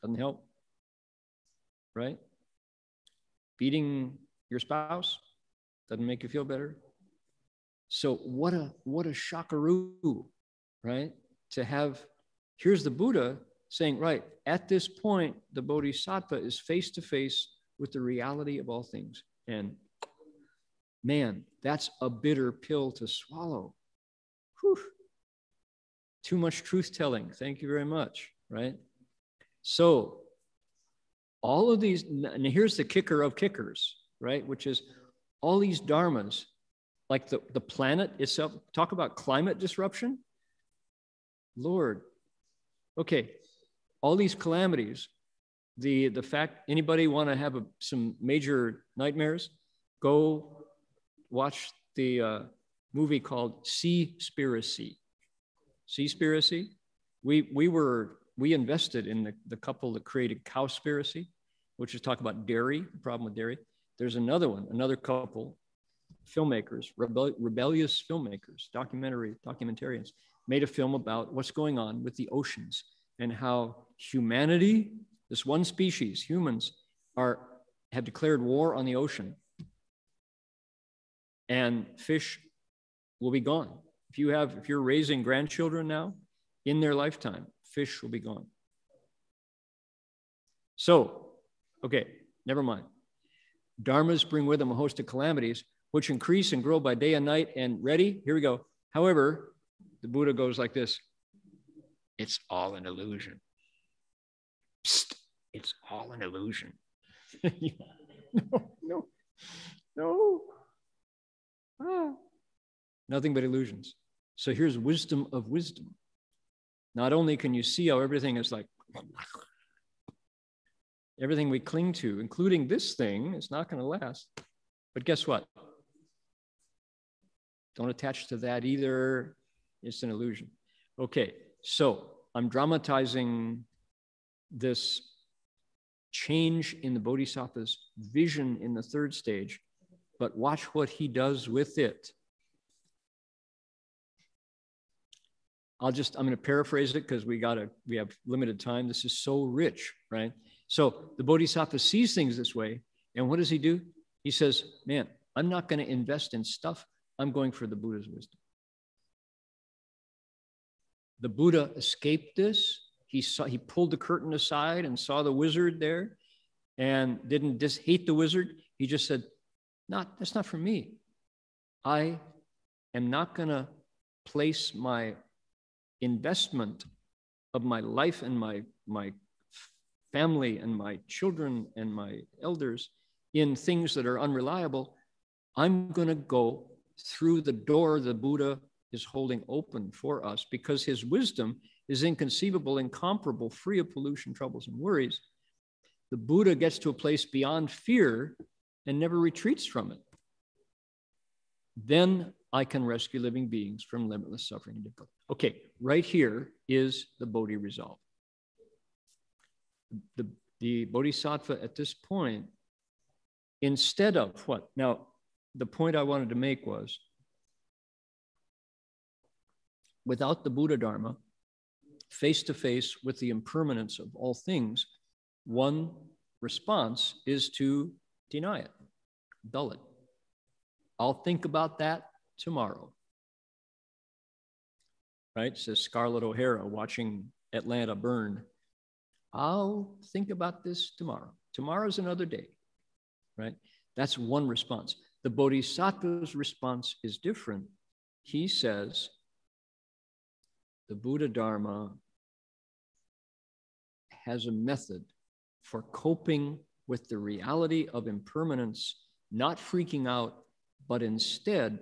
doesn't help, right? Beating your spouse doesn't make you feel better. So what a what a shockaroo, right? To have here's the Buddha saying, right, at this point, the bodhisattva is face to face with the reality of all things. And man, that's a bitter pill to swallow. Whew. Too much truth telling. Thank you very much. Right? So, all of these, and here's the kicker of kickers, right? Which is all these dharmas, like the, the planet itself, talk about climate disruption. Lord, okay, all these calamities, the, the fact, anybody want to have a, some major nightmares? Go watch the uh, movie called Seaspiracy. Seaspiracy. We, we were, we invested in the, the couple that created Cowspiracy, which is talk about dairy, the problem with dairy. There's another one, another couple, filmmakers, rebel, rebellious filmmakers, documentary, documentarians, made a film about what's going on with the oceans and how humanity, this one species, humans, are have declared war on the ocean. And fish will be gone. If you have, if you're raising grandchildren now, in their lifetime, fish will be gone. So, okay, never mind. Dharmas bring with them a host of calamities, which increase and grow by day and night. And ready? Here we go. However, the Buddha goes like this It's all an illusion. Psst, it's all an illusion. no, no, no. Ah. Nothing but illusions. So here's wisdom of wisdom. Not only can you see how everything is like, everything we cling to, including this thing, is not going to last. But guess what? Don't attach to that either. It's an illusion. Okay, so I'm dramatizing this change in the bodhisattva's vision in the third stage, but watch what he does with it. I'll just, I'm going to paraphrase it because we got to, we have limited time. This is so rich, right? So the bodhisattva sees things this way. And what does he do? He says, man, I'm not going to invest in stuff. I'm going for the Buddha's wisdom. The Buddha escaped this. He saw, he pulled the curtain aside and saw the wizard there and didn't just hate the wizard. He just said, not, that's not for me. I am not going to place my investment of my life and my, my family and my children and my elders in things that are unreliable. I'm going to go through the door the Buddha is holding open for us because his wisdom is inconceivable, incomparable, free of pollution, troubles, and worries. The Buddha gets to a place beyond fear and never retreats from it. Then I can rescue living beings from limitless suffering and difficulty. Okay, right here is the Bodhi resolve. The, the Bodhisattva at this point, instead of what? Now, the point I wanted to make was without the Buddha Dharma, face to face with the impermanence of all things, one response is to deny it, dull it. I'll think about that tomorrow. Right? Says Scarlett O'Hara watching Atlanta burn. I'll think about this tomorrow. Tomorrow's another day. Right? That's one response. The Bodhisattva's response is different. He says, the Buddha Dharma has a method for coping with the reality of impermanence, not freaking out, but instead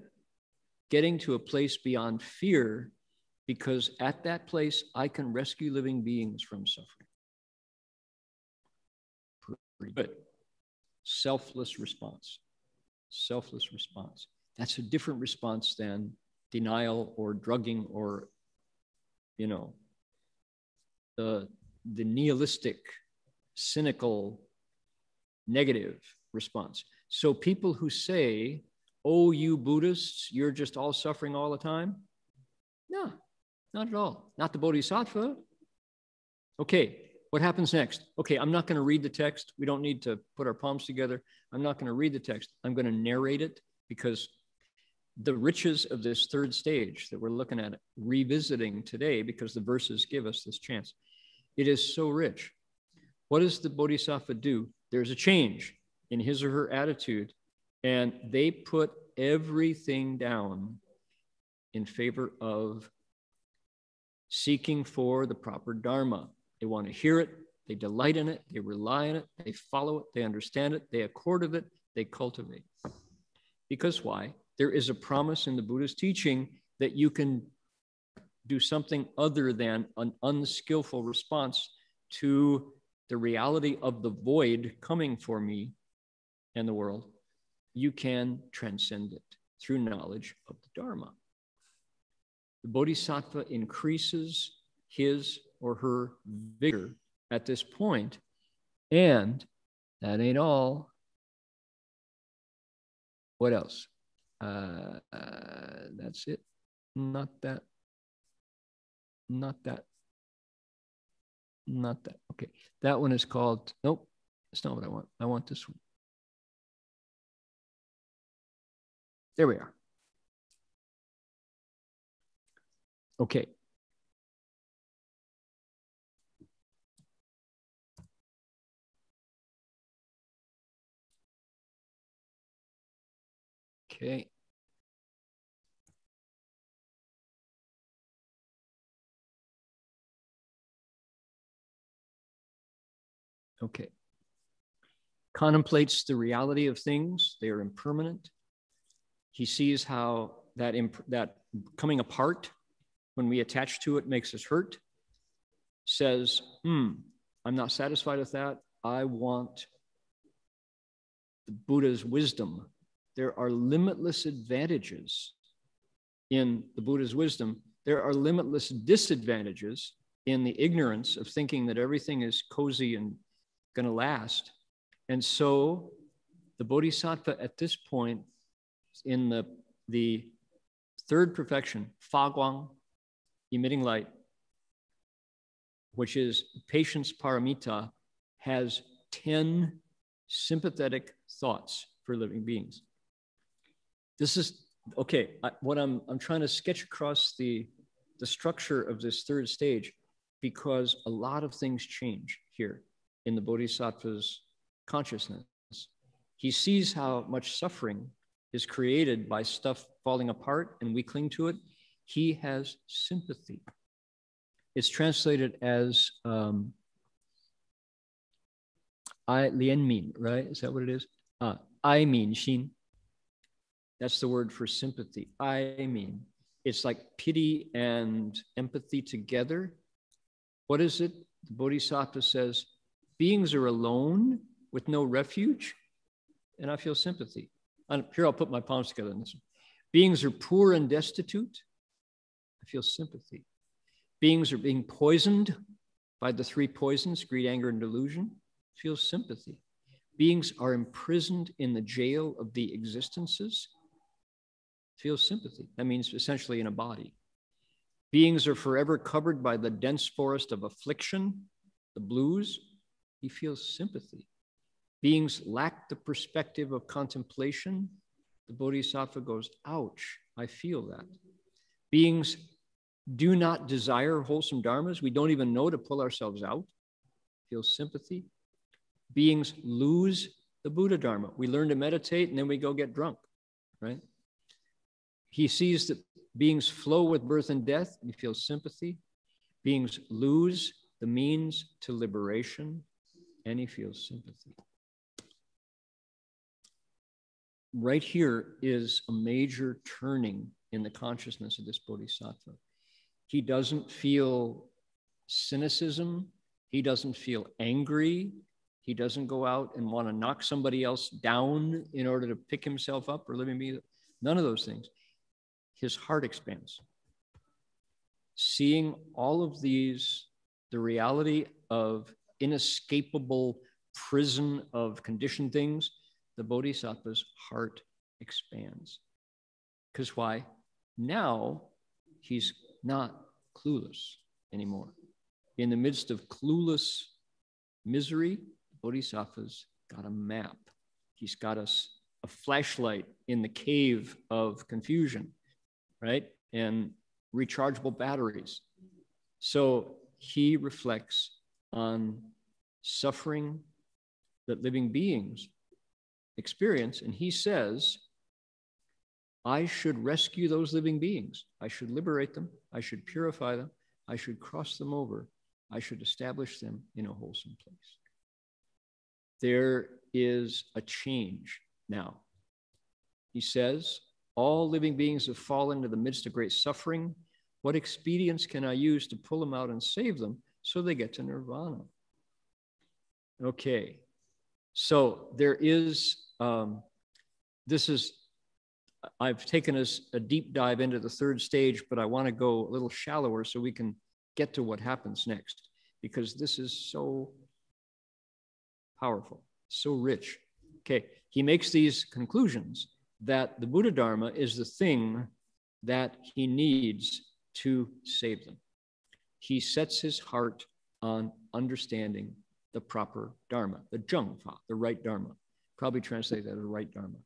getting to a place beyond fear, because at that place I can rescue living beings from suffering. Pretty good. Selfless response. Selfless response. That's a different response than denial or drugging or, you know, the, the nihilistic, cynical, negative response. So people who say oh, you Buddhists, you're just all suffering all the time? No, not at all. Not the Bodhisattva. Okay, what happens next? Okay, I'm not going to read the text. We don't need to put our palms together. I'm not going to read the text. I'm going to narrate it because the riches of this third stage that we're looking at revisiting today, because the verses give us this chance. It is so rich. What does the Bodhisattva do? There's a change in his or her attitude, and they put everything down in favor of seeking for the proper Dharma. They want to hear it, they delight in it, they rely on it, they follow it, they understand it, they accord of it, they cultivate. Because why? There is a promise in the Buddha's teaching that you can do something other than an unskillful response to the reality of the void coming for me and the world. You can transcend it through knowledge of the Dharma. The Bodhisattva increases his or her vigor at this point, and that ain't all. What else? Uh, uh, that's it. Not that. Not that. Not that. Okay. That one is called, nope, it's not what I want. I want this one. There we are. Okay. Okay. Okay. Contemplates the reality of things, they are impermanent. He sees how that, that coming apart, when we attach to it, makes us hurt. Says, hmm, I'm not satisfied with that. I want the Buddha's wisdom there are limitless advantages in the Buddha's wisdom. There are limitless disadvantages in the ignorance of thinking that everything is cozy and going to last. And so the Bodhisattva at this point in the, the third perfection, Fa Guang, emitting light, which is patience paramita, has 10 sympathetic thoughts for living beings this is okay. I, what I'm I'm trying to sketch across the the structure of this third stage because a lot of things change here in the bodhisattva's consciousness. He sees how much suffering is created by stuff falling apart and we cling to it. He has sympathy. It's translated as um, I lien min, right? Is that what it is? Uh, I mean xin. That's the word for sympathy. I mean, it's like pity and empathy together. What is it? The Bodhisattva says, beings are alone with no refuge, and I feel sympathy. Here, I'll put my palms together on this one. Beings are poor and destitute. I feel sympathy. Beings are being poisoned by the three poisons greed, anger, and delusion. Feel sympathy. Beings are imprisoned in the jail of the existences feels sympathy. That means essentially in a body. Beings are forever covered by the dense forest of affliction, the blues. He feels sympathy. Beings lack the perspective of contemplation. The bodhisattva goes, ouch, I feel that. Beings do not desire wholesome dharmas. We don't even know to pull ourselves out. Feel sympathy. Beings lose the Buddha Dharma. We learn to meditate and then we go get drunk, right? He sees that beings flow with birth and death, and he feels sympathy. Beings lose the means to liberation, and he feels sympathy. Right here is a major turning in the consciousness of this bodhisattva. He doesn't feel cynicism, he doesn't feel angry, he doesn't go out and want to knock somebody else down in order to pick himself up or living be none of those things his heart expands. Seeing all of these, the reality of inescapable prison of conditioned things, the bodhisattva's heart expands. Because why? Now he's not clueless anymore. In the midst of clueless misery, bodhisattva's got a map. He's got a, a flashlight in the cave of confusion right? And rechargeable batteries. So he reflects on suffering that living beings experience. And he says, I should rescue those living beings. I should liberate them. I should purify them. I should cross them over. I should establish them in a wholesome place. There is a change now. He says, All living beings have fallen into the midst of great suffering. What expedients can I use to pull them out and save them so they get to nirvana? Okay, so there is, um, this is, I've taken us a deep dive into the third stage, but I want to go a little shallower so we can get to what happens next because this is so powerful, so rich. Okay, he makes these conclusions that the Buddha Dharma is the thing that he needs to save them. He sets his heart on understanding the proper Dharma, the Zhengfa, the right Dharma. Probably translate that as right Dharma.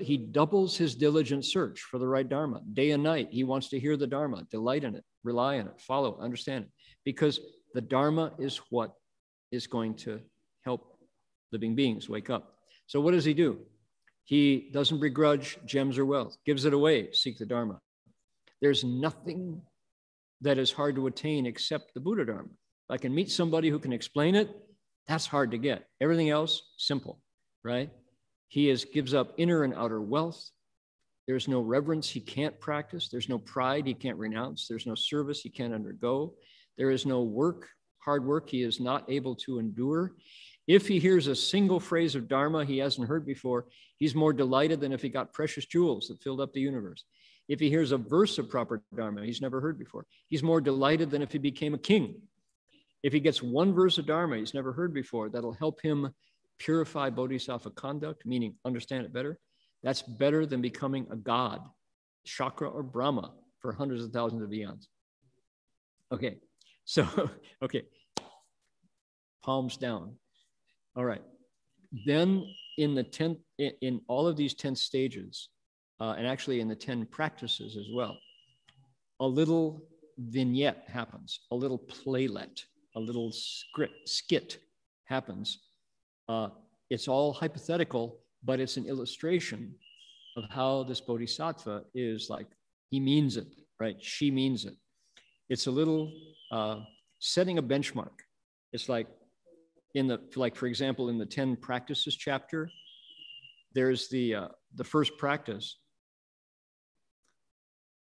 he doubles his diligent search for the right Dharma. Day and night, he wants to hear the Dharma, delight in it, rely on it, follow, understand it. Because the Dharma is what is going to help living beings wake up. So, what does he do? He doesn't begrudge gems or wealth, gives it away, seek the Dharma. There's nothing that is hard to attain except the Buddha Dharma. If I can meet somebody who can explain it, that's hard to get. Everything else, simple, right? He is, gives up inner and outer wealth. There's no reverence he can't practice. There's no pride he can't renounce. There's no service he can't undergo. There is no work, hard work he is not able to endure. If he hears a single phrase of Dharma he hasn't heard before, he's more delighted than if he got precious jewels that filled up the universe. If he hears a verse of proper Dharma he's never heard before, he's more delighted than if he became a king. If he gets one verse of Dharma he's never heard before, that'll help him purify bodhisattva conduct, meaning understand it better. That's better than becoming a god, Shakra or Brahma for hundreds of thousands of eons. Okay, so, okay, palms down. All right. Then in the 10th, in all of these 10 stages, uh, and actually in the 10 practices as well, a little vignette happens, a little playlet, a little script, skit happens. Uh, it's all hypothetical, but it's an illustration of how this bodhisattva is like, he means it, right? She means it. It's a little uh, setting a benchmark. It's like in the like for example in the 10 practices chapter there's the uh, the first practice.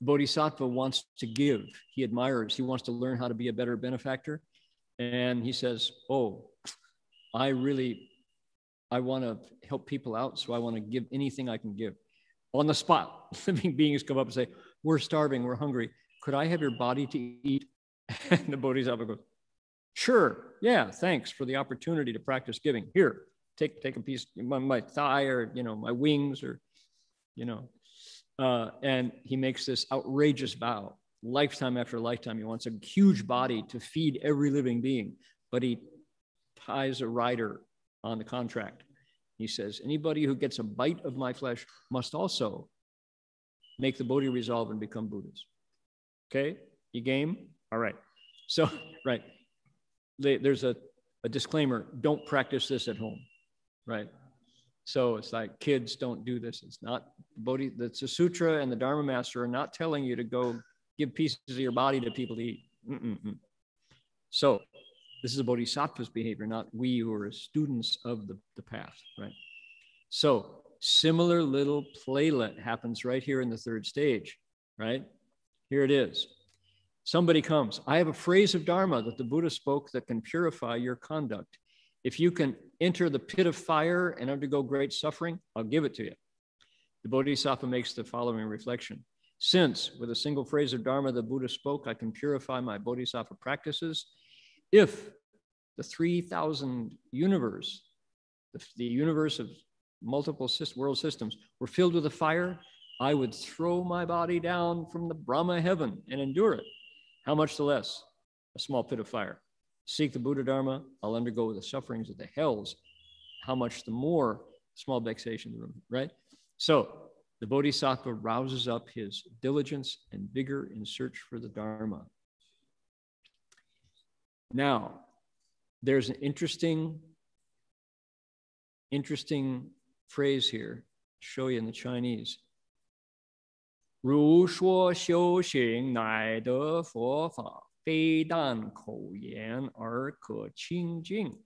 Bodhisattva wants to give. He admires. He wants to learn how to be a better benefactor. And he says oh i really i want to help people out so i want to give anything i can give. On the spot living beings come up and say we're starving. We're hungry. Could i have your body to eat? And the bodhisattva goes Sure. Yeah. Thanks for the opportunity to practice giving. Here, take take a piece my, my thigh or you know my wings or you know. Uh, and he makes this outrageous vow, lifetime after lifetime. He wants a huge body to feed every living being, but he ties a rider on the contract. He says, anybody who gets a bite of my flesh must also make the Bodhi resolve and become Buddhas. Okay, you game? All right. So, right there's a, a disclaimer don't practice this at home, right? So it's like kids don't do this. It's not Bodhi, the Sutra and the Dharma Master are not telling you to go give pieces of your body to people to eat. Mm-mm-mm. So this is a bodhisattva's behavior, not we who are students of the, the path, right? So similar little playlet happens right here in the third stage, right? Here it is. Somebody comes, I have a phrase of Dharma that the Buddha spoke that can purify your conduct. If you can enter the pit of fire and undergo great suffering, I'll give it to you. The Bodhisattva makes the following reflection Since, with a single phrase of Dharma the Buddha spoke, I can purify my Bodhisattva practices, if the 3,000 universe, the, the universe of multiple world systems, were filled with a fire, I would throw my body down from the Brahma heaven and endure it. How much the less? A small pit of fire. Seek the Buddha Dharma, I'll undergo the sufferings of the hells. How much the more small vexation, room, right? So the Bodhisattva rouses up his diligence and vigor in search for the Dharma. Now, there's an interesting, interesting phrase here. Show you in the Chinese. 如说修行乃得佛法，非但口言而可清净。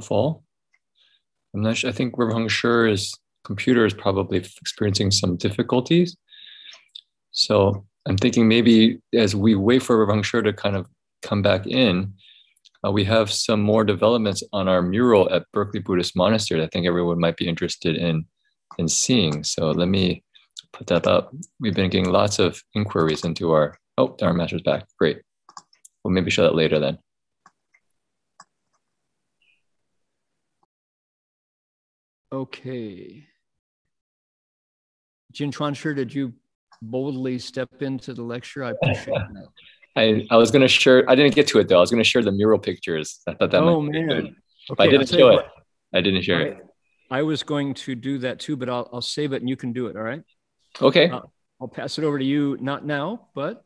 Fall. I'm not sure. I think River Heng Sure's computer is probably experiencing some difficulties. So I'm thinking maybe as we wait for Heng Sure to kind of come back in, uh, we have some more developments on our mural at Berkeley Buddhist Monastery. That I think everyone might be interested in in seeing. So let me put that up. We've been getting lots of inquiries into our. Oh, our Master's back. Great. We'll maybe show that later then. Okay. Jin Chuan Shi, did you boldly step into the lecture? I appreciate that. I, I was going to share, I didn't get to it though. I was going to share the mural pictures. I thought that oh, man. Okay, I didn't show it. I didn't share I, it. I was going to do that too, but I'll, I'll save it and you can do it. All right. Okay. Uh, I'll pass it over to you, not now, but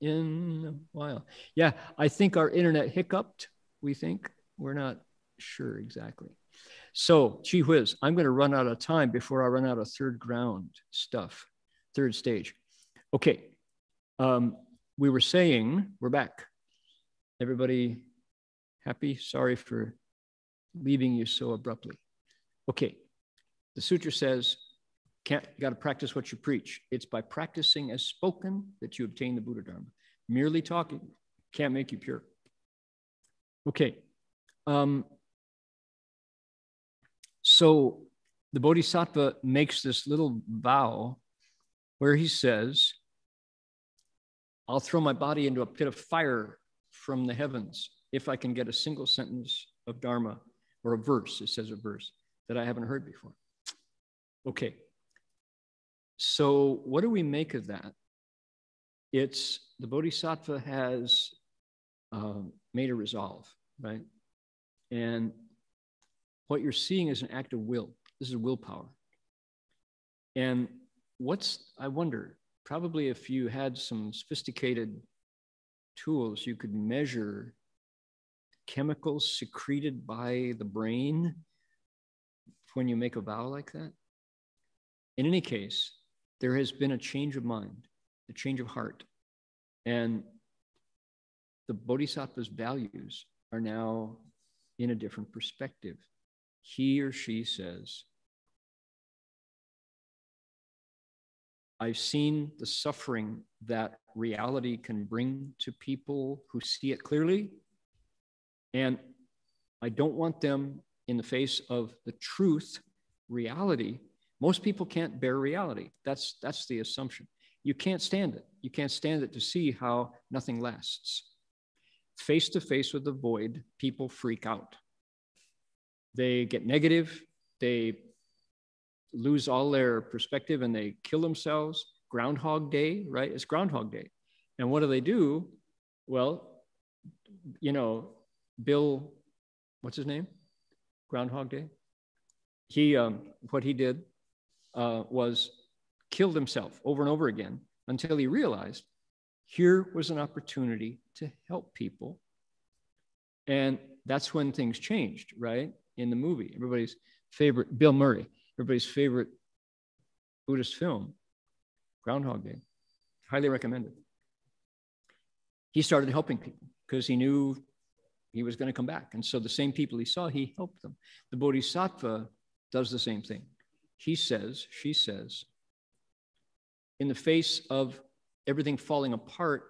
in a while. Yeah. I think our internet hiccuped. We think we're not sure exactly. So, gee whiz, I'm going to run out of time before I run out of third ground stuff, third stage. Okay. Um, we were saying, we're back. Everybody happy? Sorry for leaving you so abruptly. Okay. The sutra says, can't got to practice what you preach. It's by practicing as spoken that you obtain the Buddha Dharma. Merely talking can't make you pure. Okay. Um, so the Bodhisattva makes this little vow where he says, I'll throw my body into a pit of fire from the heavens if I can get a single sentence of Dharma or a verse, it says a verse, that I haven't heard before. Okay. So, what do we make of that? It's the Bodhisattva has uh, made a resolve, right? And what you're seeing is an act of will. This is willpower. And what's, I wonder, probably if you had some sophisticated tools, you could measure chemicals secreted by the brain when you make a vow like that. In any case, there has been a change of mind, a change of heart. And the bodhisattva's values are now in a different perspective he or she says, I've seen the suffering that reality can bring to people who see it clearly. And I don't want them in the face of the truth, reality. Most people can't bear reality. That's, that's the assumption. You can't stand it. You can't stand it to see how nothing lasts. Face to face with the void, people freak out. They get negative, they lose all their perspective and they kill themselves. Groundhog Day, right? It's Groundhog Day. And what do they do? Well, you know, Bill, what's his name? Groundhog Day. He, um, what he did uh, was killed himself over and over again until he realized here was an opportunity to help people. And that's when things changed, right? In the movie, everybody's favorite, Bill Murray, everybody's favorite Buddhist film, Groundhog Day. Highly recommended. He started helping people because he knew he was going to come back. And so the same people he saw, he helped them. The Bodhisattva does the same thing. He says, she says, in the face of everything falling apart,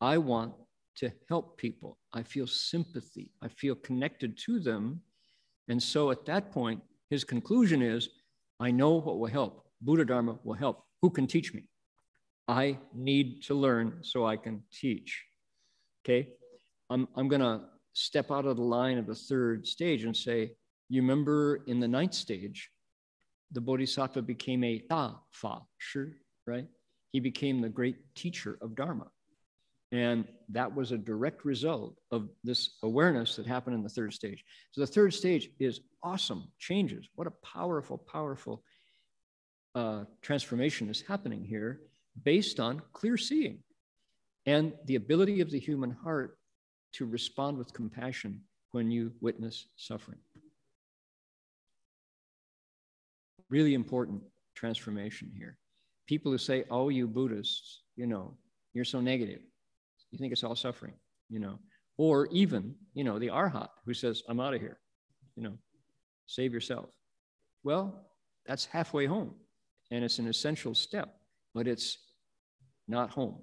I want to help people. I feel sympathy. I feel connected to them. And so at that point, his conclusion is I know what will help. Buddha Dharma will help. Who can teach me? I need to learn so I can teach. Okay. I'm, I'm going to step out of the line of the third stage and say, you remember in the ninth stage, the Bodhisattva became a Da Fa Shi, right? He became the great teacher of Dharma. And that was a direct result of this awareness that happened in the third stage. So the third stage is awesome changes. What a powerful, powerful uh, transformation is happening here based on clear seeing and the ability of the human heart to respond with compassion when you witness suffering. Really important transformation here. People who say, oh, you Buddhists, you know, you're so negative. You think it's all suffering, you know. Or even, you know, the Arhat who says, I'm out of here, you know, save yourself. Well, that's halfway home and it's an essential step, but it's not home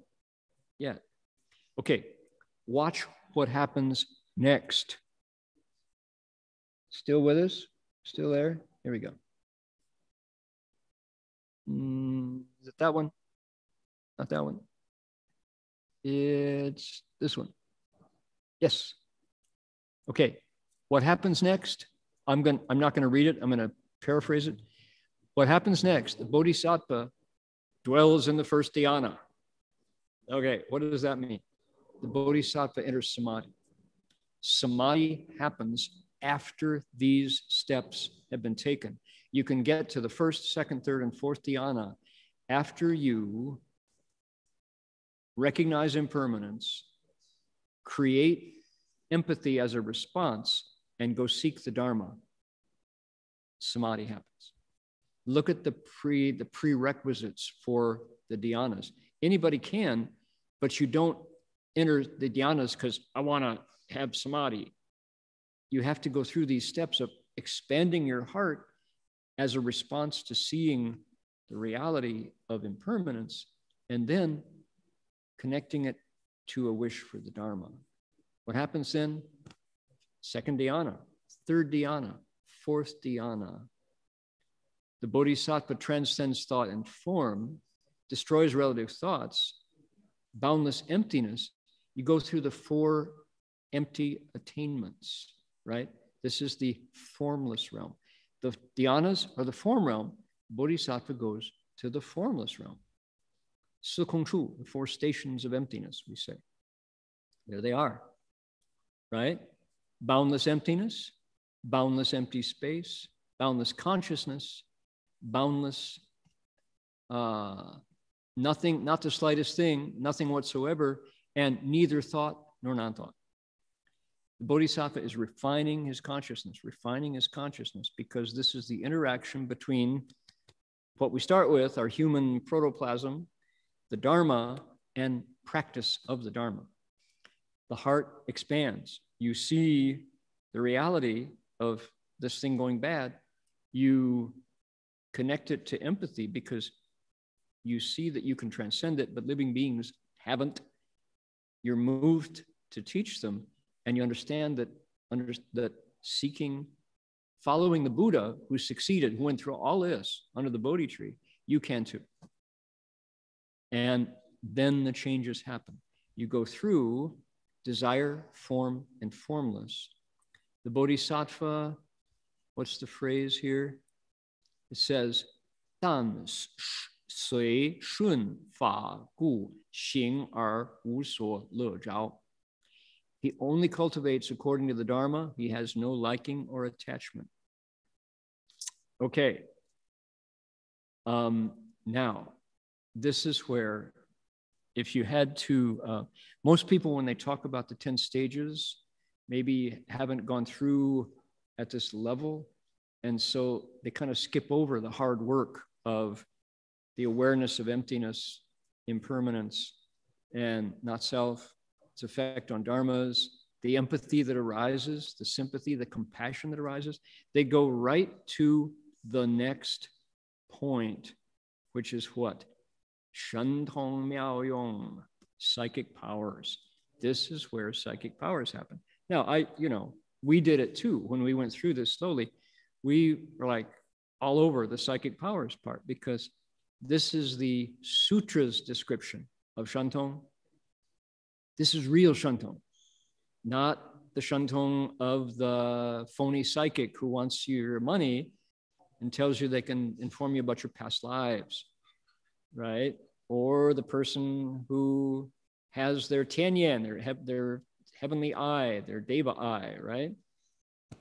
yet. Okay, watch what happens next. Still with us? Still there? Here we go. Mm, is it that one? Not that one. It's this one. Yes. Okay. What happens next? I'm going I'm not going to read it. I'm going to paraphrase it. What happens next? The Bodhisattva dwells in the first dhyana. Okay, what does that mean? The Bodhisattva enters samadhi. Samadhi happens after these steps have been taken. You can get to the first, second, third, and fourth dhyana after you recognize impermanence, create empathy as a response, and go seek the Dharma. Samadhi happens. Look at the pre the prerequisites for the dhyanas. Anybody can, but you don't enter the dhyanas because I want to have samadhi. You have to go through these steps of expanding your heart as a response to seeing the reality of impermanence and then connecting it to a wish for the Dharma. What happens then? Second dhyana, third dhyana, fourth dhyana. The bodhisattva transcends thought and form, destroys relative thoughts, boundless emptiness. You go through the four empty attainments, right? This is the formless realm. The dhyanas are the form realm. Bodhisattva goes to the formless realm. Sukong the four stations of emptiness, we say. There they are, right? Boundless emptiness, boundless empty space, boundless consciousness, boundless, uh, nothing, not the slightest thing, nothing whatsoever, and neither thought nor non thought. The Bodhisattva is refining his consciousness, refining his consciousness, because this is the interaction between what we start with, our human protoplasm, the Dharma and practice of the Dharma. The heart expands. You see the reality of this thing going bad. You connect it to empathy because you see that you can transcend it, but living beings haven't. You're moved to teach them, and you understand that under, that seeking, following the Buddha who succeeded, who went through all this under the Bodhi tree, you can too. And then the changes happen. You go through desire, form, and formless. The bodhisattva, what's the phrase here? It says, Tan sui shun fa gu xing er wu so le zhao. He only cultivates according to the Dharma. He has no liking or attachment. Okay. Um, now, this is where, if you had to, uh, most people, when they talk about the 10 stages, maybe haven't gone through at this level. And so they kind of skip over the hard work of the awareness of emptiness, impermanence, and not self, its effect on dharmas, the empathy that arises, the sympathy, the compassion that arises, they go right to the next point, which is what? Shentong Miao Yong, psychic powers. This is where psychic powers happen. Now, I, you know, we did it too when we went through this slowly. We were like all over the psychic powers part because this is the sutra's description of Shentong. This is real Shentong, not the Shentong of the phony psychic who wants your money and tells you they can inform you about your past lives, right? Or the person who has their tianyan, their, their heavenly eye, their deva eye, right?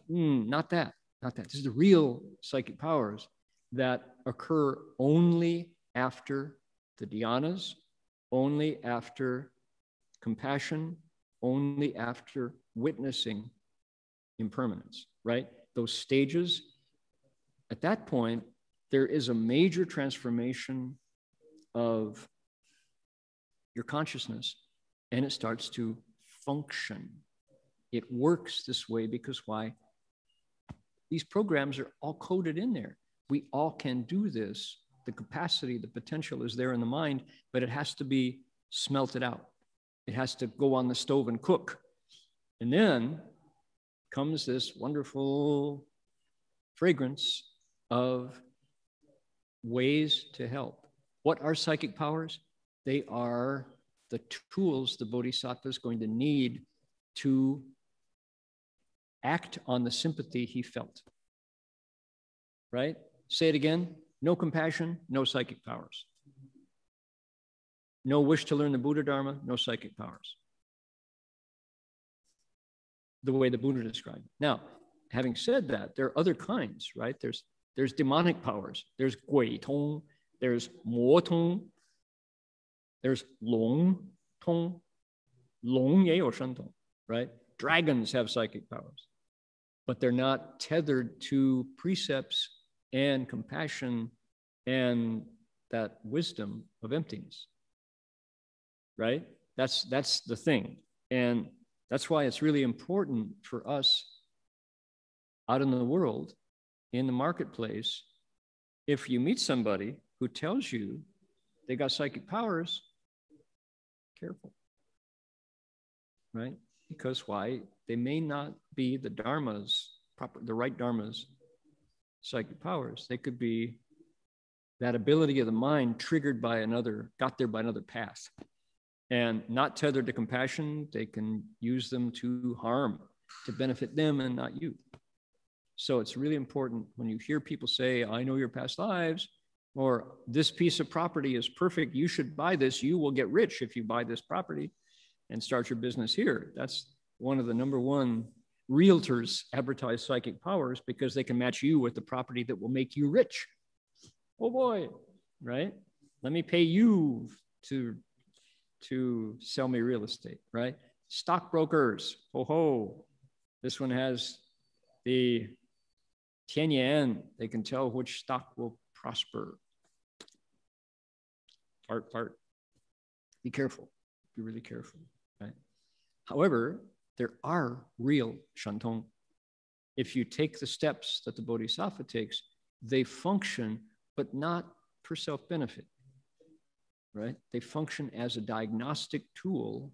Mm, not that, not that. This is the real psychic powers that occur only after the dhyanas, only after compassion, only after witnessing impermanence, right? Those stages, at that point, there is a major transformation of your consciousness and it starts to function. It works this way because why? These programs are all coded in there. We all can do this the capacity, the potential is there in the mind, but it has to be smelted out. It has to go on the stove and cook. And then comes this wonderful fragrance of ways to help. What are psychic powers? They are the tools the bodhisattva is going to need to act on the sympathy he felt. Right? Say it again. No compassion, no psychic powers. No wish to learn the Buddha Dharma, no psychic powers. The way the Buddha described. It. Now, having said that, there are other kinds, right? There's there's demonic powers. There's Gui Tong, there's Mo Tong, there's Long Tong, Long Ye or Shen Tong, right? Dragons have psychic powers, but they're not tethered to precepts and compassion and that wisdom of emptiness right? That's that's the thing. And that's why it's really important for us out in the world in the marketplace if you meet somebody who tells you they got psychic powers careful right because why they may not be the dharmas proper the right dharmas psychic powers. They could be that ability of the mind triggered by another, got there by another path. And not tethered to compassion, they can use them to harm, to benefit them and not you. So it's really important when you hear people say, I know your past lives, or this piece of property is perfect, you should buy this, you will get rich if you buy this property and start your business here. That's one of the number one realtors advertise psychic powers because they can match you with the property that will make you rich. Oh boy, right? Let me pay you to to sell me real estate, right? Stockbrokers, ho ho. This one has the Tianyan. They can tell which stock will prosper. Part, part. Be careful. Be really careful, right? However, there are real Shentong. If you take the steps that the Bodhisattva takes, they function, but not for self benefit. right? They function as a diagnostic tool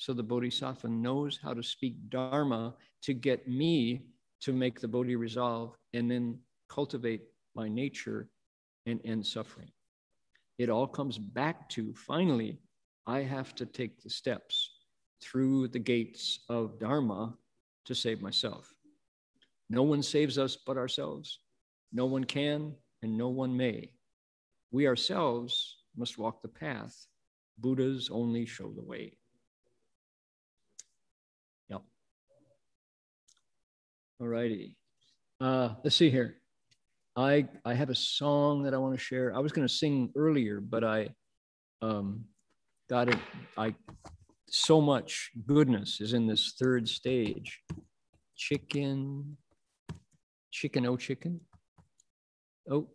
so the bodhisattva knows how to speak dharma to get me to make the bodhi resolve and then cultivate my nature and end suffering. It all comes back to finally, I have to take the steps through the gates of dharma to save myself. No one saves us but ourselves. No one can and no one may. We ourselves must walk the path. Buddhas only show the way. Yep. All righty. Uh, let's see here. I I have a song that I want to share. I was going to sing earlier, but I um, got it. I so much goodness is in this third stage. Chicken, chicken, oh chicken. Oh,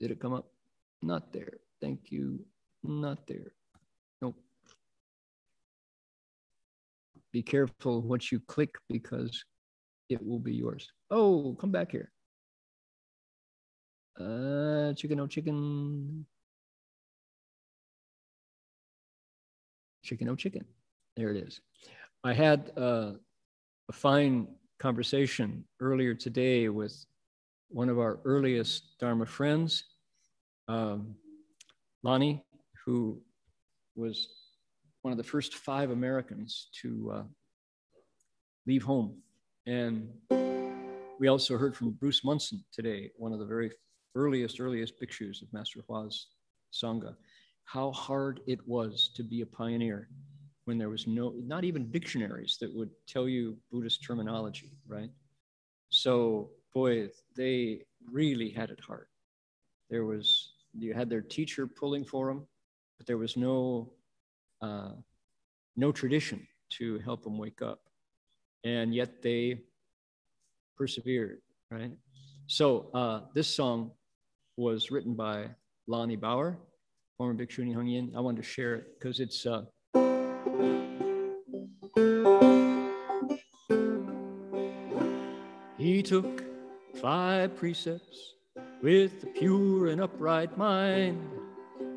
did it come up? Not there. Thank you. Not there. Nope. Be careful what you click because it will be yours. Oh, come back here. Uh, chicken, oh chicken. Chicken, oh chicken. There it is. I had uh, a fine conversation earlier today with one of our earliest Dharma friends, um, Loni, who was one of the first five Americans to uh, leave home. And we also heard from Bruce Munson today, one of the very earliest, earliest bhikshus of Master Hua's Sangha, how hard it was to be a pioneer when there was no, not even dictionaries that would tell you Buddhist terminology, right? So, boy, they really had it hard. There was you had their teacher pulling for them, but there was no uh, no tradition to help them wake up, and yet they persevered. Right. So uh, this song was written by Loni Baur, former Bhikshuni Heng Yin. I wanted to share it because it's. Uh, he took five precepts with a pure and upright mind,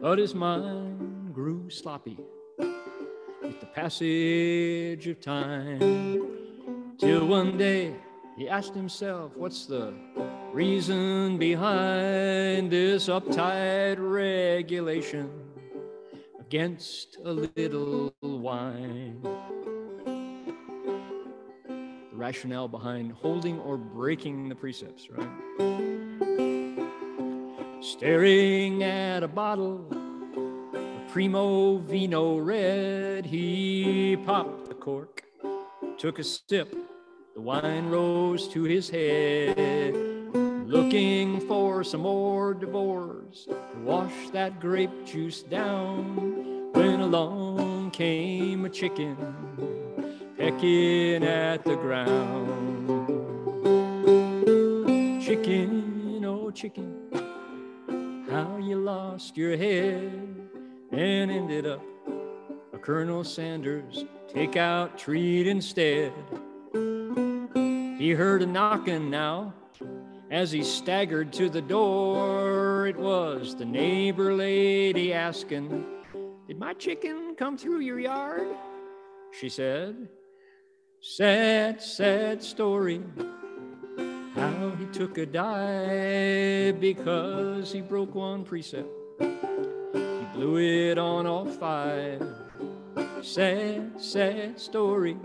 but his mind grew sloppy with the passage of time. Till one day he asked himself, What's the reason behind this uptight regulation against a little wine? The rationale behind holding or breaking the precepts, right? Staring at a bottle of Primo Vino Red, he popped the cork, took a sip, the wine rose to his head. Looking for some more divorce to wash that grape juice down, when along came a chicken pecking at the ground. Chicken, oh chicken how you lost your head and ended up a Colonel Sanders takeout treat instead. He heard a knocking now as he staggered to the door. It was the neighbor lady asking, Did my chicken come through your yard? She said, Sad, sad story how he took a dive because he broke one precept. He blew it on all five. Sad, sad story.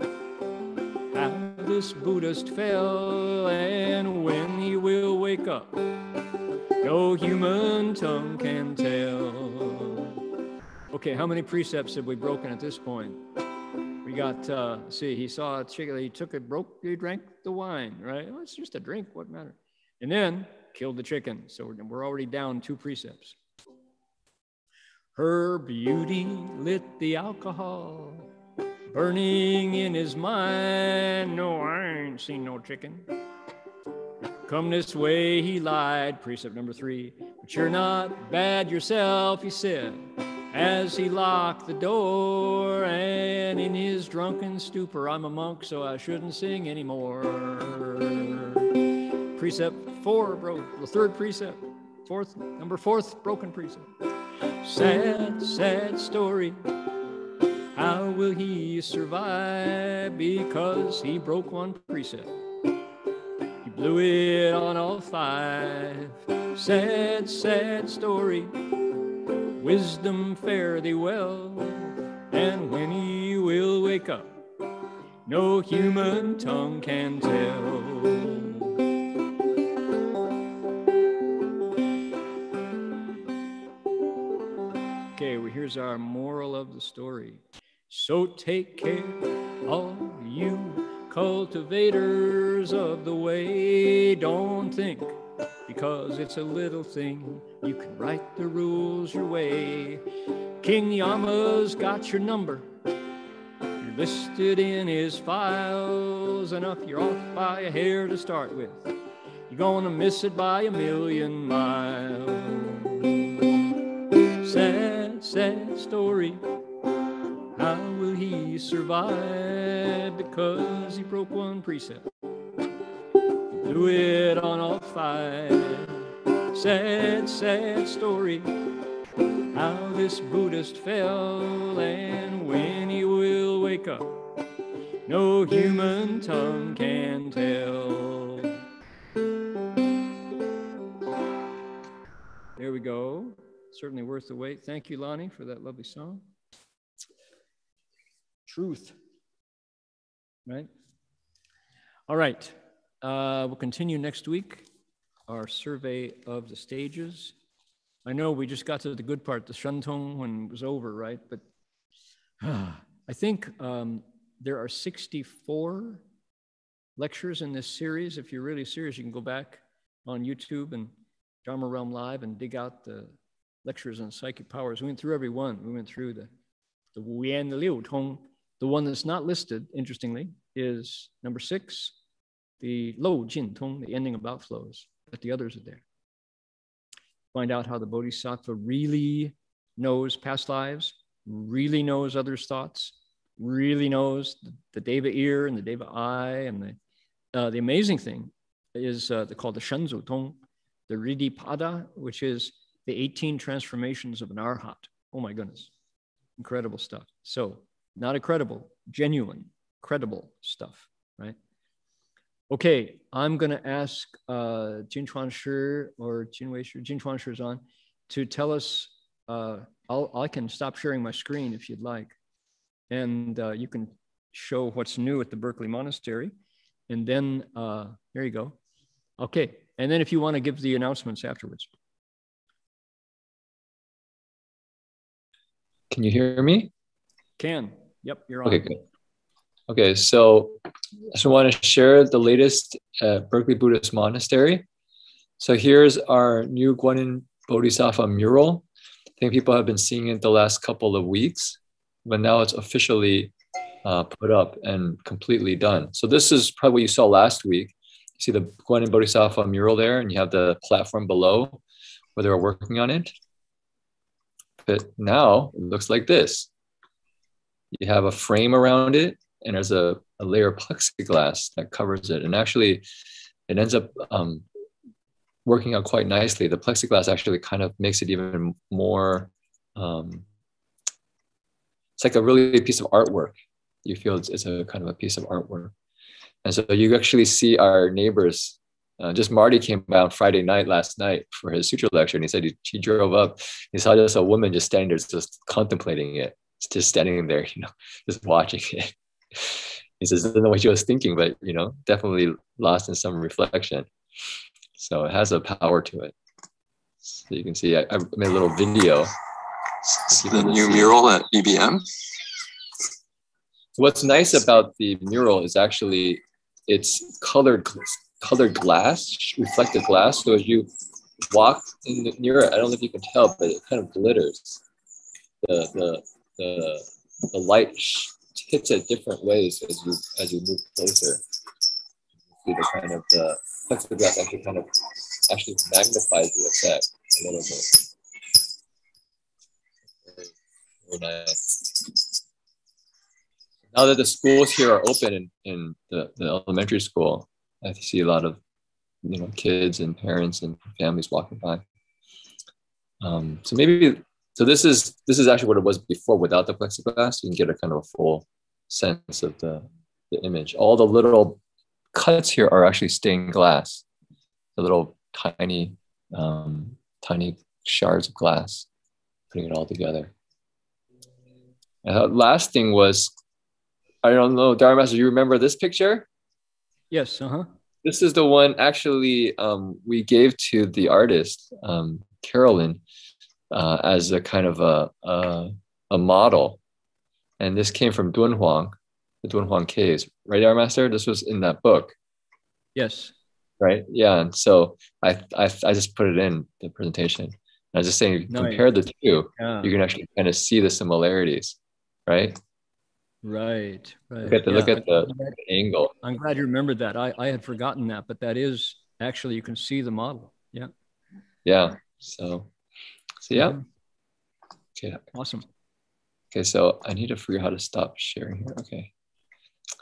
How this Buddhist fell and when he will wake up. No human tongue can tell. Okay, how many precepts have we broken at this point? We got, uh, see, he saw a chicken, he took it, broke, he drank the wine, right? Well, it's just a drink, what matter? And then killed the chicken. So we're, we're already down two precepts. Her beauty lit the alcohol, burning in his mind. No, I ain't seen no chicken. Come this way, he lied. Precept number three. But you're not bad yourself, he said as he locked the door. And in his drunken stupor, I'm a monk, so I shouldn't sing anymore. Precept four broke, the third precept, fourth, number fourth broken precept. Sad, sad story. How will he survive? Because he broke one precept. He blew it on all five. Sad, sad story. Wisdom fare thee well. And when he will wake up, no human tongue can tell. Okay, well, here's our moral of the story. So take care, all you cultivators of the way. Don't think because it's a little thing you can write the rules your way. King Yama's got your number. You're listed in his files, if you're off by a hair to start with, you're gonna miss it by a million miles. Sad, sad story. How will he survive? Because he broke one precept. Blew it on all five. Sad, sad story. How this Buddhist fell, and when he will wake up, no human tongue can tell. There we go. Certainly worth the wait. Thank you, Loni, for that lovely song. Truth. Right? All right. Uh, we'll continue next week our survey of the stages. I know we just got to the good part, the Shentong, when it was over, right? But I think um, there are 64 lectures in this series. If you're really serious, you can go back on YouTube and Dharma Realm Live and dig out the lectures on psychic powers. We went through every one. We went through the the Wuyan Liu Tong. The one that's not listed, interestingly, is number six, the Lo Jin Tong, the ending of outflows, but the others are there. Find out how the Bodhisattva really knows past lives, really knows others' thoughts, really knows the, the Deva ear and the Deva eye. And the, uh, the amazing thing is uh, called the Shenzu Tong, the Riddhi Pada, which is the 18 transformations of an arhat. Oh my goodness. Incredible stuff. So, not incredible, genuine, credible stuff, right? Okay, I'm going to ask uh, Jin Chuan Shi or Jin Wei Shi, Jin Chuan Shi is on, to tell us. Uh, I'll, I can stop sharing my screen if you'd like. And uh, you can show what's new at the Berkeley Monastery. And then, uh, there you go. Okay, and then if you want to give the announcements afterwards. Can you hear me? Can. Yep, you're on. Okay, good. Okay, so I just want to share the latest at Berkeley Buddhist Monastery. So here's our new Guanyin Bodhisattva mural. I think people have been seeing it the last couple of weeks, but now it's officially uh, put up and completely done. So this is probably what you saw last week. You see the Guanyin Bodhisattva mural there, and you have the platform below where they were working on it. But now it looks like this. You have a frame around it, and there's a, a layer of plexiglass that covers it. And actually, it ends up um, working out quite nicely. The plexiglass actually kind of makes it even more. Um, it's like a really piece of artwork. You feel it's, it's a kind of a piece of artwork, and so you actually see our neighbors uh, just Marty came by on Friday night last night for his sutra lecture, and he said he, he drove up. He saw just a woman just standing there, just contemplating it, just standing there, you know, just watching it. He says, I don't know what she was thinking, but you know, definitely lost in some reflection. So it has a power to it. So you can see, I, I made a little video. The new see. mural at BBM. What's nice about the mural is actually it's colored colored glass, reflective glass. So as you walk in the, near it, I don't know if you can tell, but it kind of glitters. The the the, the light hits at different ways as you as you move closer. You see the kind of the plexiglass actually kind of actually magnifies the effect a little bit. Very nice. Now that the schools here are open in, in the, the elementary school, I see a lot of you know kids and parents and families walking by. Um, so maybe So this is this is actually what it was before without the plexiglass. You can get a kind of a full sense of the, the image. All the little cuts here are actually stained glass. The little tiny um, tiny shards of glass, putting it all together. Uh, last thing was, I don't know, Dharma Master, you remember this picture? Yes. Uh huh. This is the one actually um, we gave to the artist, um, Carolyn, uh, as a kind of a, a, a, model. And this came from Dunhuang, the Dunhuang Caves, right, our master? This was in that book. Yes. Right. Yeah. And so I, I, I just put it in the presentation. And I was just saying, nice. compare the two, yeah. you can actually kind of see the similarities, right? Right, right. Look at the, yeah, look at the, glad, angle. I'm glad you remembered that. I, I had forgotten that, but that is actually you can see the model. Yeah. Yeah. So yeah. Okay. Awesome. Okay, so I need to figure out how to stop sharing here. Okay.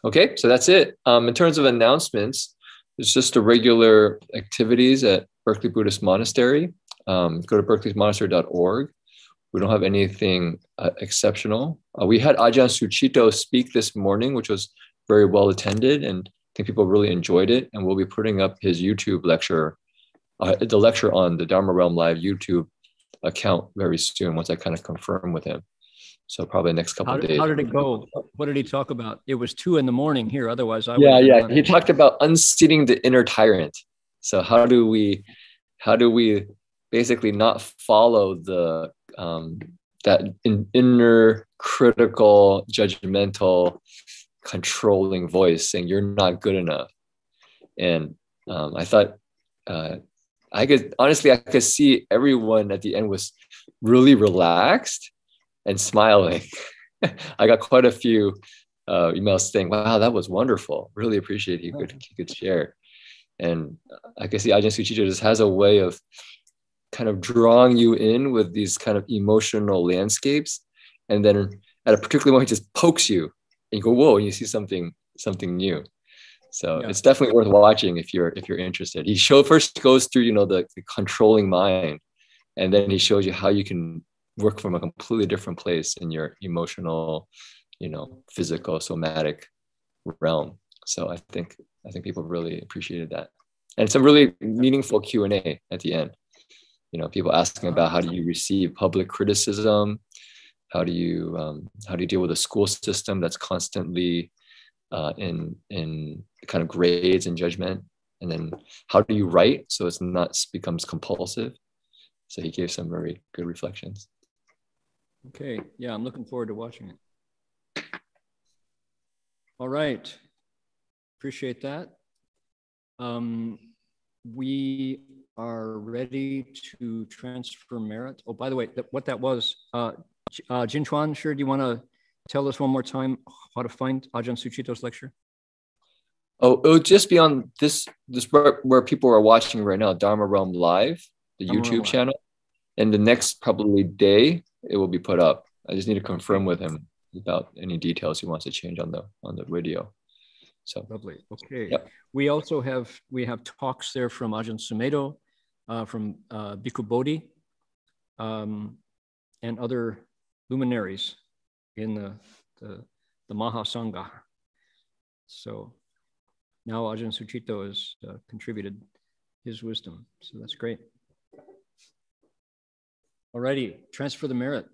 Okay, so that's it. Um, in terms of announcements, it's just the regular activities at Berkeley Buddhist Monastery. Um, go to berkeleymonastery.org. We don't have anything uh, exceptional. Uh, we had Ajahn Sucitto speak this morning, which was very well attended, and I think people really enjoyed it. And we'll be putting up his YouTube lecture, uh, the lecture on the Dharma Realm Live YouTube account very soon once I kind of confirm with him. So probably next couple how of did, days. How did it go? What did he talk about? It was two in the morning here. Otherwise, I yeah, yeah. He talked about unseating the inner tyrant. So how do we, how do we basically not follow the um, that in, inner critical, judgmental, controlling voice saying you're not good enough. And um, I thought uh, I could honestly I could see everyone at the end was really relaxed and smiling. I got quite a few uh, emails saying, "Wow, that was wonderful. Really appreciate he could he could share." And I can see Ajahn Sucitto just has a way of kind of drawing you in with these kind of emotional landscapes and then at a particular moment he just pokes you and you go whoa and you see something something new so yeah. it's definitely worth watching if you're if you're interested. He show first goes through you know the, the controlling mind and then he shows you how you can work from a completely different place in your emotional you know physical somatic realm. So i think i think people really appreciated that. And some really meaningful q&a at the end. You know people asking about how do you receive public criticism? How do you um, how do you deal with a school system that's constantly uh, in in kind of grades and judgment. And then how do you write so it's not becomes compulsive? So he gave some very good reflections. Okay. Yeah i'm looking forward to watching it. All right. Appreciate that. Um, we are ready to transfer merit. Oh, by the way, what that was, uh, uh, Jin Chuan, sure, do you want to tell us one more time how to find Ajahn Sucitto's lecture? Oh, it would just be on this, this where, where people are watching right now, Dharma Realm Live, the Dharma YouTube Realm channel. And the next probably day, it will be put up. I just need to confirm with him about any details he wants to change on the on the video. So lovely. Okay. Yep. We also have we have talks there from Ajahn Sumedho, uh, from uh, Bhikkhu Bodhi um, and other luminaries in the, the, the Mahasangha. So now Ajahn Sucitto has uh, contributed his wisdom. So that's great. Alrighty, transfer the merit.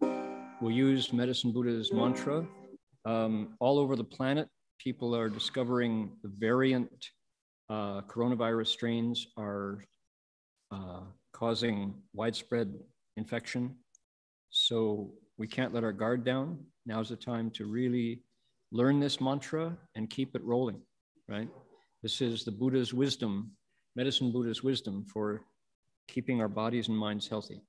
We'll use Medicine Buddha's mantra. Um, all over the planet, people are discovering the variant uh, coronavirus strains are uh, causing widespread infection. So we can't let our guard down. Now's the time to really learn this mantra and keep it rolling, right? This is the Buddha's wisdom, medicine Buddha's wisdom for keeping our bodies and minds healthy.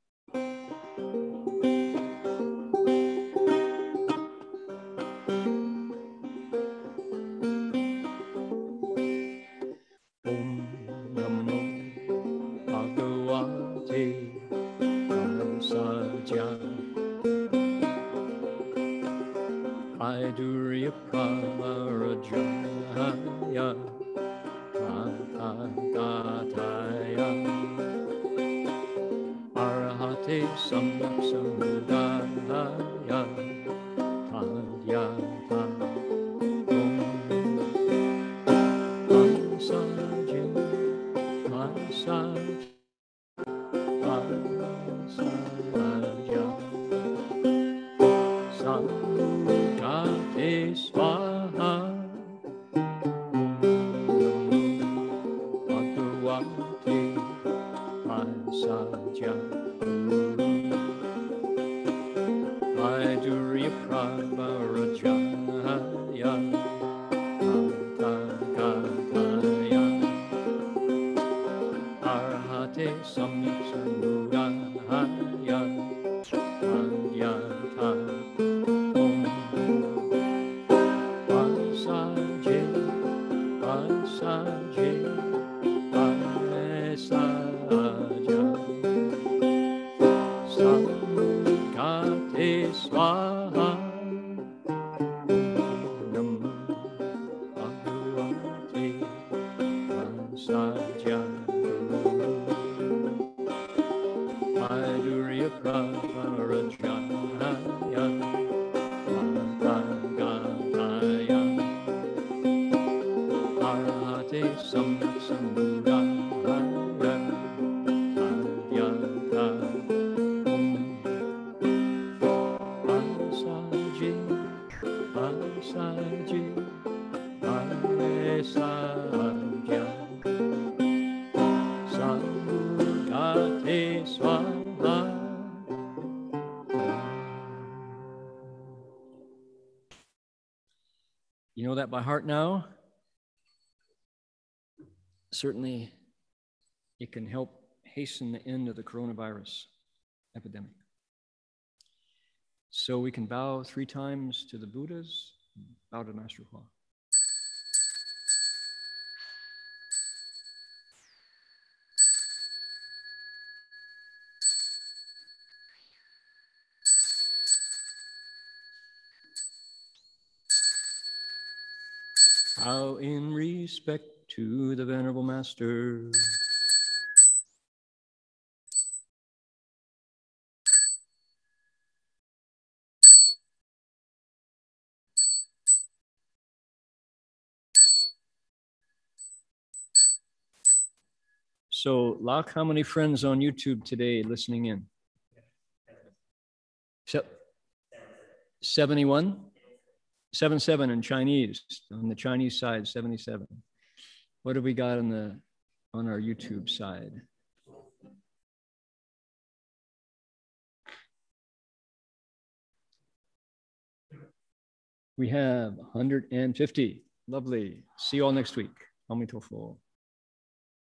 That by heart now? Certainly, it can help hasten the end of the coronavirus epidemic. So we can bow three times to the Buddhas, bow to Master Hua. Bow in respect to the Venerable Master. So, Locke, how many friends on YouTube today listening in? Se- 71? 77 in Chinese. On the Chinese side, 77. What have we got on the on our YouTube side? We have 150. Lovely. See you all next week. Amitofo.